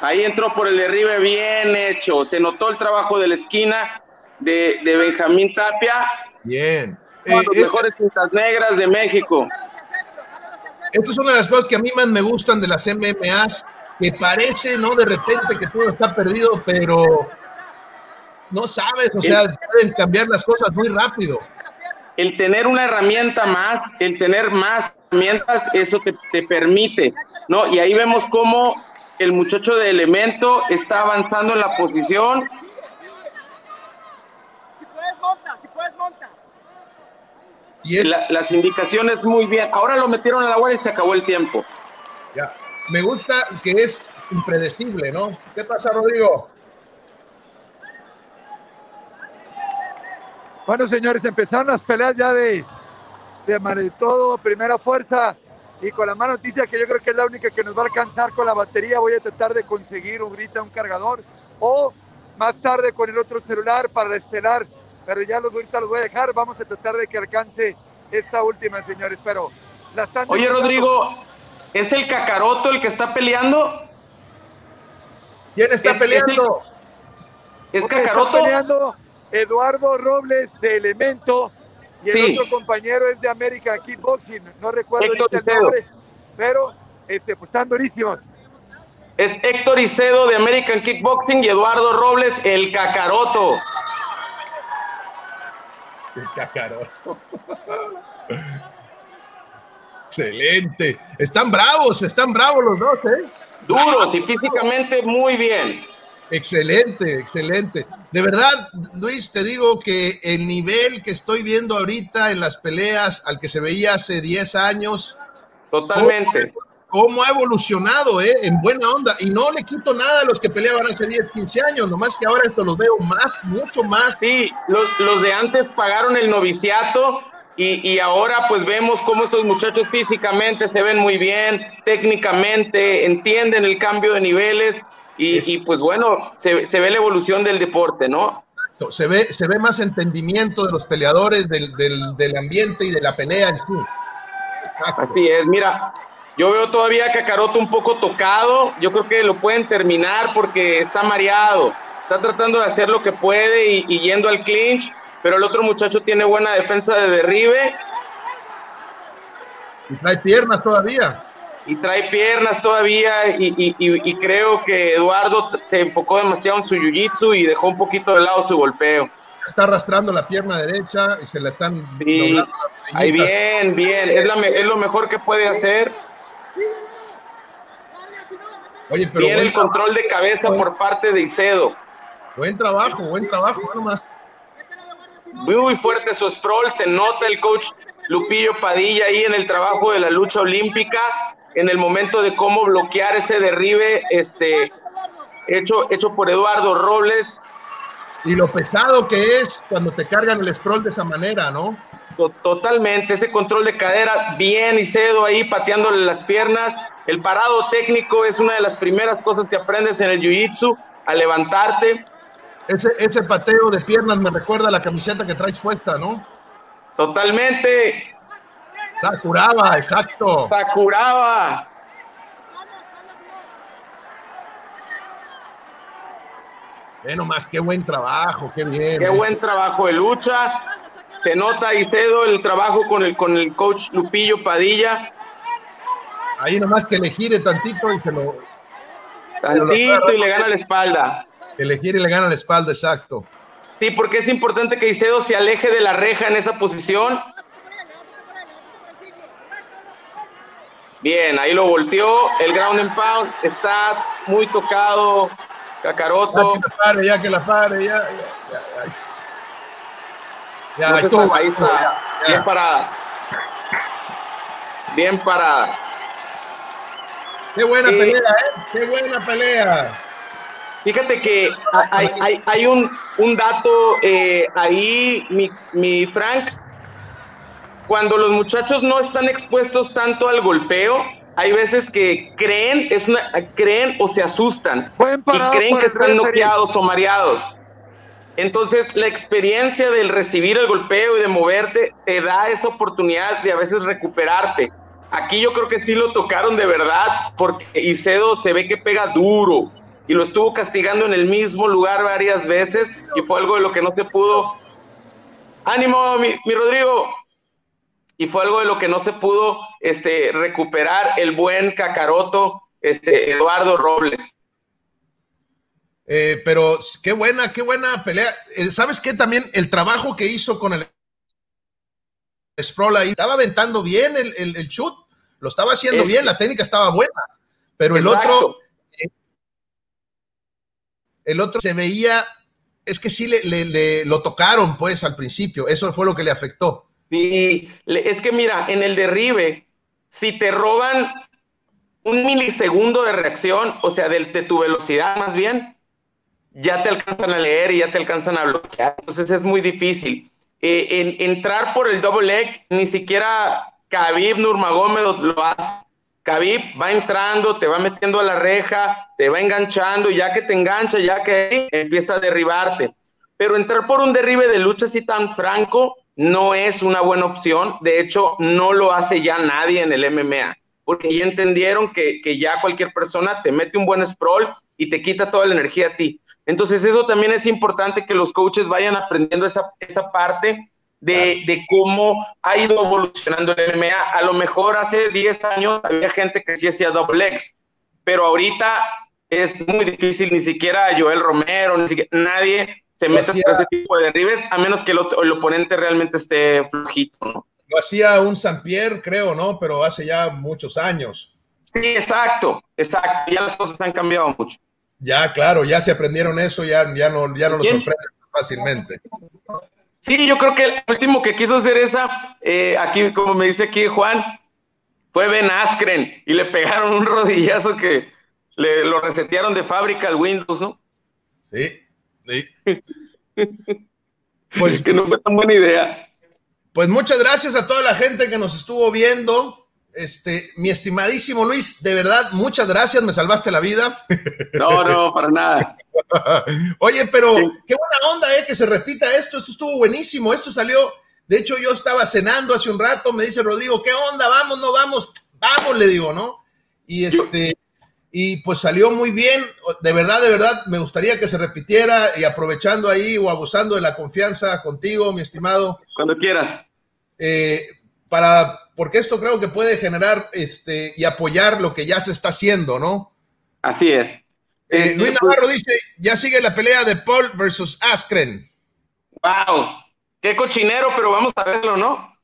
C: ahí entró por el derribe bien hecho. Se notó el trabajo de la esquina de, de Benjamín Tapia,
A: bien.
C: uno de
A: Eh,
C: los
A: esta,
C: mejores cintas negras de México.
A: Esta es una de las cosas que a mí más me gustan de las MMAs, que parece, ¿no? De repente que todo está perdido, pero no sabes, o sea, pueden cambiar las cosas muy rápido.
C: el tener una herramienta más, el tener más herramientas, eso te, te permite, ¿no? Y ahí vemos cómo el muchacho de elemento está avanzando en la posición.
B: Si puedes, monta, si puedes, monta.
A: Y es,
C: La- las indicaciones muy bien. Ahora lo metieron a la guardia y se acabó el tiempo.
A: ya, me gusta que es impredecible, ¿no? ¿Qué pasa, Rodrigo?
D: Bueno, señores, empezaron las peleas ya de, de todo, primera fuerza. Y con la mala noticia que yo creo que es la única que nos va a alcanzar con la batería, voy a tratar de conseguir ahorita un cargador o más tarde con el otro celular para la estelar. Pero ya los ahorita los voy a dejar. Vamos a tratar de que alcance esta última, señores. Pero la están
C: Oye. Rodrigo, ¿es el cacaroto el que está peleando?
A: ¿Quién está
C: Es- es
A: peleando?
C: ¿Es
D: está
C: cacaroto?
D: peleando Eduardo Robles de Elemento y el
C: Sí.
D: otro compañero es de América Kickboxing. No recuerdo
C: Héctor
D: el
C: Icedo.
D: nombre, pero este, pues están durísimos.
C: Es Héctor Icedo de American Kickboxing y Eduardo Robles, el cacaroto.
A: El cacaroto. Excelente. Están bravos, están bravos los dos, ¿eh?
C: Duros y físicamente muy bien.
A: Excelente, excelente. De verdad, Luis, te digo que el nivel que estoy viendo ahorita en las peleas al que se veía hace 10 años.
C: Totalmente.
A: Cómo, ha evolucionado, ¿eh? En buena onda. Y no le quito nada a los que peleaban hace 10, 15 años, nomás que ahora esto los veo más, mucho más.
C: Sí, los, los de antes pagaron el noviciato y, y, ahora pues vemos cómo estos muchachos físicamente se ven muy bien, técnicamente, entienden el cambio de niveles y, y pues bueno, se, se, ve la evolución del deporte, ¿no?
A: Se ve, se ve más entendimiento de los peleadores, del, del, del ambiente y de la pelea en sí.
C: Exacto. Así es, mira, yo veo todavía a Kakaroto un poco tocado, yo creo que lo pueden terminar porque está mareado, está tratando de hacer lo que puede y, y yendo al clinch, pero el otro muchacho tiene buena defensa de derribe.
A: Y trae piernas todavía
C: y trae piernas todavía y, y, y, creo que Eduardo se enfocó demasiado en su jiu-jitsu y dejó un poquito de lado su golpeo.
A: Está arrastrando la pierna derecha y se la están
C: sí. Ahí bien, bien, es, la, es, lo mejor que puede hacer.
A: Oye, pero
C: Tiene el control de cabeza por parte de Icedo.
A: Buen trabajo, buen trabajo, nomás.
C: Muy fuerte su sprawl, se nota el coach Lupillo Padilla ahí en el trabajo de la lucha olímpica en el momento de cómo bloquear ese derribe este, hecho, hecho por Eduardo Robles.
A: Y lo pesado que es cuando te cargan el scroll de esa manera, ¿no?
C: Totalmente, ese control de cadera, bien y cedo ahí pateándole las piernas. El parado técnico es una de las primeras cosas que aprendes en el jiu-jitsu, a levantarte.
A: Ese, ese pateo de piernas me recuerda a la camiseta que traes puesta, ¿no?
C: Totalmente,
A: Sakuraba, exacto.
C: Sakuraba.
A: Ve nomás, qué buen trabajo, qué bien.
C: Qué eh. buen trabajo de lucha. Se nota y cedo el trabajo con el, con el coach Lupillo Padilla.
A: Ahí nomás que le gire tantito y se lo.
C: Tantito y le gana la espalda.
A: Que le gire y le gana la espalda, exacto.
C: Sí, porque es importante que Icedo se aleje de la reja en esa posición Bien, ahí lo volteó. El ground and pound está muy tocado. Cacaroto.
A: Ya que la pare, ya que la pare, ya. Ya, ya, ya.
C: no estuvo, ahí está. Ya, Bien parada. Bien parada.
A: Qué buena sí. pelea, ¿eh? Qué buena pelea.
C: Fíjate que hay, hay, hay un, un, dato eh, ahí, mi, mi Frank, cuando los muchachos no están expuestos tanto al golpeo, hay veces que creen, es una, creen o se asustan y creen que están noqueados o mareados. Entonces, la experiencia del recibir el golpeo y de moverte te da esa oportunidad de a veces recuperarte. Aquí yo creo que sí lo tocaron de verdad, porque Icedo se ve que pega duro y lo estuvo castigando en el mismo lugar varias veces y fue algo de lo que no se pudo. Ánimo, mi, mi Rodrigo, y fue algo de lo que no se pudo este, recuperar el buen Cacaroto este, Eduardo Robles.
A: Eh, pero qué buena, qué buena pelea. Eh, ¿Sabes qué? También el trabajo que hizo con el Sprawl ahí, estaba aventando bien el, el, el shoot, lo estaba haciendo bien, la técnica estaba buena, pero el otro, eh, el otro se veía, es que sí le, le, le, lo tocaron pues al principio, eso fue lo que le afectó.
C: Sí, es que mira, en el derribe, si te roban un milisegundo de reacción, o sea, de, de, tu velocidad más bien, ya te alcanzan a leer y ya te alcanzan a bloquear. Entonces es muy difícil. Eh, en, entrar por el double leg, ni siquiera Khabib Nurmagomedov lo hace. Khabib va entrando, te va metiendo a la reja, te va enganchando, y ya que te engancha, ya que empieza a derribarte. Pero entrar por un derribe de lucha así tan franco, no es una buena opción. De hecho, no lo hace ya nadie en el MMA, porque ya entendieron que, que ya cualquier persona te mete un buen sprawl y te quita toda la energía a ti. Entonces, eso también es importante que los coaches vayan aprendiendo esa, esa parte de, de, cómo ha ido evolucionando el MMA. A lo mejor hace 10 años había gente que sí hacía double legs, pero ahorita es muy difícil, ni siquiera Joel Romero, ni siquiera nadie se mete hacía, ese tipo de derribes, a menos que el, el, oponente realmente esté flojito, ¿no?
A: Lo hacía un Sampier, creo, ¿no? Pero hace ya muchos años.
C: Sí, exacto, exacto. Ya las cosas han cambiado mucho.
A: Ya, claro, ya se aprendieron eso, ya, ya no, ya no lo sorprenden fácilmente.
C: Sí, yo creo que el último que quiso hacer esa, eh, aquí, como me dice aquí Juan, fue Ben Askren y le pegaron un rodillazo que le lo resetearon de fábrica al Windows, ¿no?
A: Sí, sí.
C: pues que no fue tan buena idea.
A: Pues muchas gracias a toda la gente que nos estuvo viendo. Este, mi estimadísimo Luis, de verdad, muchas gracias, me salvaste la vida.
C: No, no, para nada.
A: Oye, pero qué buena onda, eh, que se repita esto, esto estuvo buenísimo, esto salió, de hecho yo estaba cenando hace un rato, me dice Rodrigo, ¿qué onda? Vamos, no vamos, vamos, le digo, ¿no? Y este, y pues salió muy bien, de verdad, de verdad, me gustaría que se repitiera y aprovechando ahí o abusando de la confianza contigo, mi estimado.
C: Cuando quieras.
A: Eh, para porque esto creo que puede generar este, y apoyar lo que ya se está haciendo, ¿no?
C: Así es.
A: Eh, Luis Navarro dice, ya sigue la pelea de Paul versus Askren.
C: Wow, qué cochinero, pero vamos a verlo, ¿no?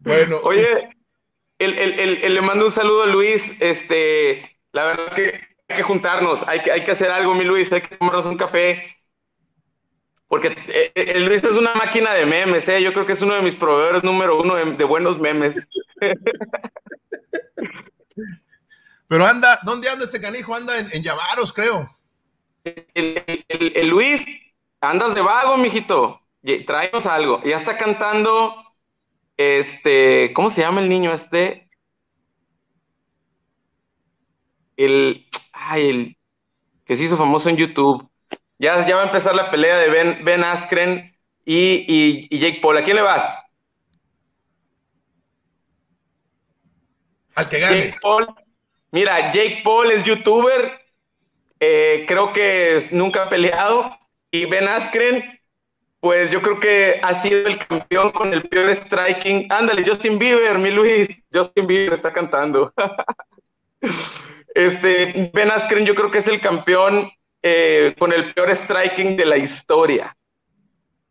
A: bueno.
C: Oye, le mando un saludo a Luis. Este, la verdad que hay que juntarnos, hay que, hay que hacer algo, mi Luis, hay que tomarnos un café porque eh, eh, el Luis es una máquina de memes, ¿eh? Yo creo que es uno de mis proveedores número uno de, buenos memes.
A: Pero anda, ¿dónde anda este canijo? Anda en, en Yavaros, creo.
C: El, Luis, andas de vago, mijito. Traemos algo. Ya está cantando, este, ¿cómo se llama el niño este? El, ay, el que se hizo famoso en YouTube. Ya, ya va a empezar la pelea de Ben, ben Askren y, Jake Paul. ¿A quién le vas?
A: Al que gane.
C: Jake Paul. Mira, Jake Paul es youtuber. Eh, creo que nunca ha peleado. Y Ben Askren, pues yo creo que ha sido el campeón con el peor striking. Ándale, Justin Bieber, mi Luis. Justin Bieber está cantando. este, Ben Askren yo creo que es el campeón eh, con el peor striking de la historia.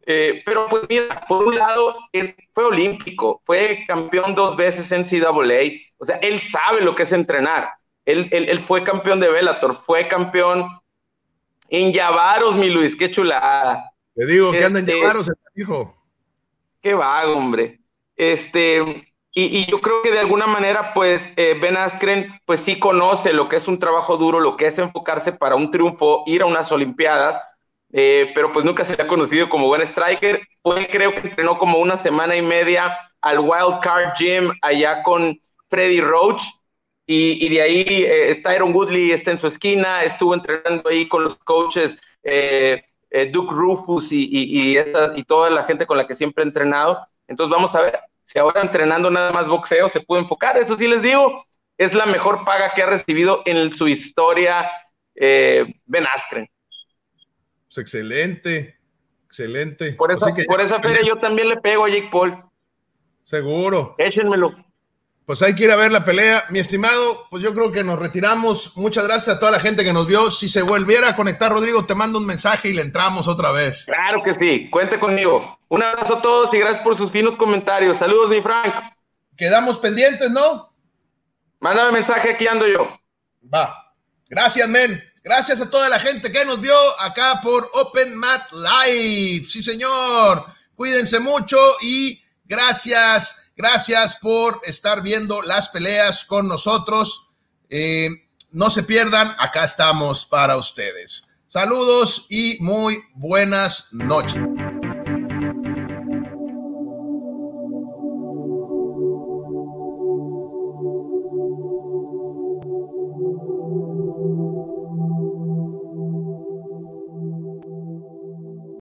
C: Eh, pero pues mira, por un lado es, fue olímpico, fue campeón dos veces en CAA, o sea, él sabe lo que es entrenar. Él, él, fue campeón de Bellator, fue campeón en Yavaros, mi Luis, qué chulada.
A: Te digo que anda en este, Yavaros, hijo.
C: Qué vago, hombre. Este, y, yo creo que de alguna manera, pues, eh, Ben Askren, pues sí conoce lo que es un trabajo duro, lo que es enfocarse para un triunfo, ir a unas Olimpiadas, eh, pero pues nunca se le ha conocido como buen striker. Fue, creo que entrenó como una semana y media al Wild Card Gym allá con Freddy Roach, y, de ahí eh, Tyron Woodley está en su esquina, estuvo entrenando ahí con los coaches Duke Rufus y, y, y toda la gente con la que siempre ha entrenado. Entonces vamos a ver, si ahora entrenando nada más boxeo se puede enfocar, eso sí les digo, es la mejor paga que ha recibido en su historia eh, Ben Askren.
A: Pues excelente, excelente.
C: Por esa, por esa feria yo también le pego a Jake Paul.
A: Seguro.
C: Échenmelo.
A: Pues hay que ir a ver la pelea. Mi estimado, pues yo creo que nos retiramos. Muchas gracias a toda la gente que nos vio. Si se volviera a conectar, Rodrigo, te mando un mensaje y le entramos otra vez.
C: Claro que sí, cuente conmigo. Un abrazo a todos y gracias por sus finos comentarios. Saludos, mi Frank.
A: Quedamos pendientes, ¿no?
C: Mándame mensaje, aquí ando yo.
A: Va. Gracias, men. Gracias a toda la gente que nos vio acá por Open Mat Live. Sí, señor. Cuídense mucho y gracias Gracias por estar viendo las peleas con nosotros. Eh, no se pierdan, acá estamos para ustedes. Saludos y muy buenas noches.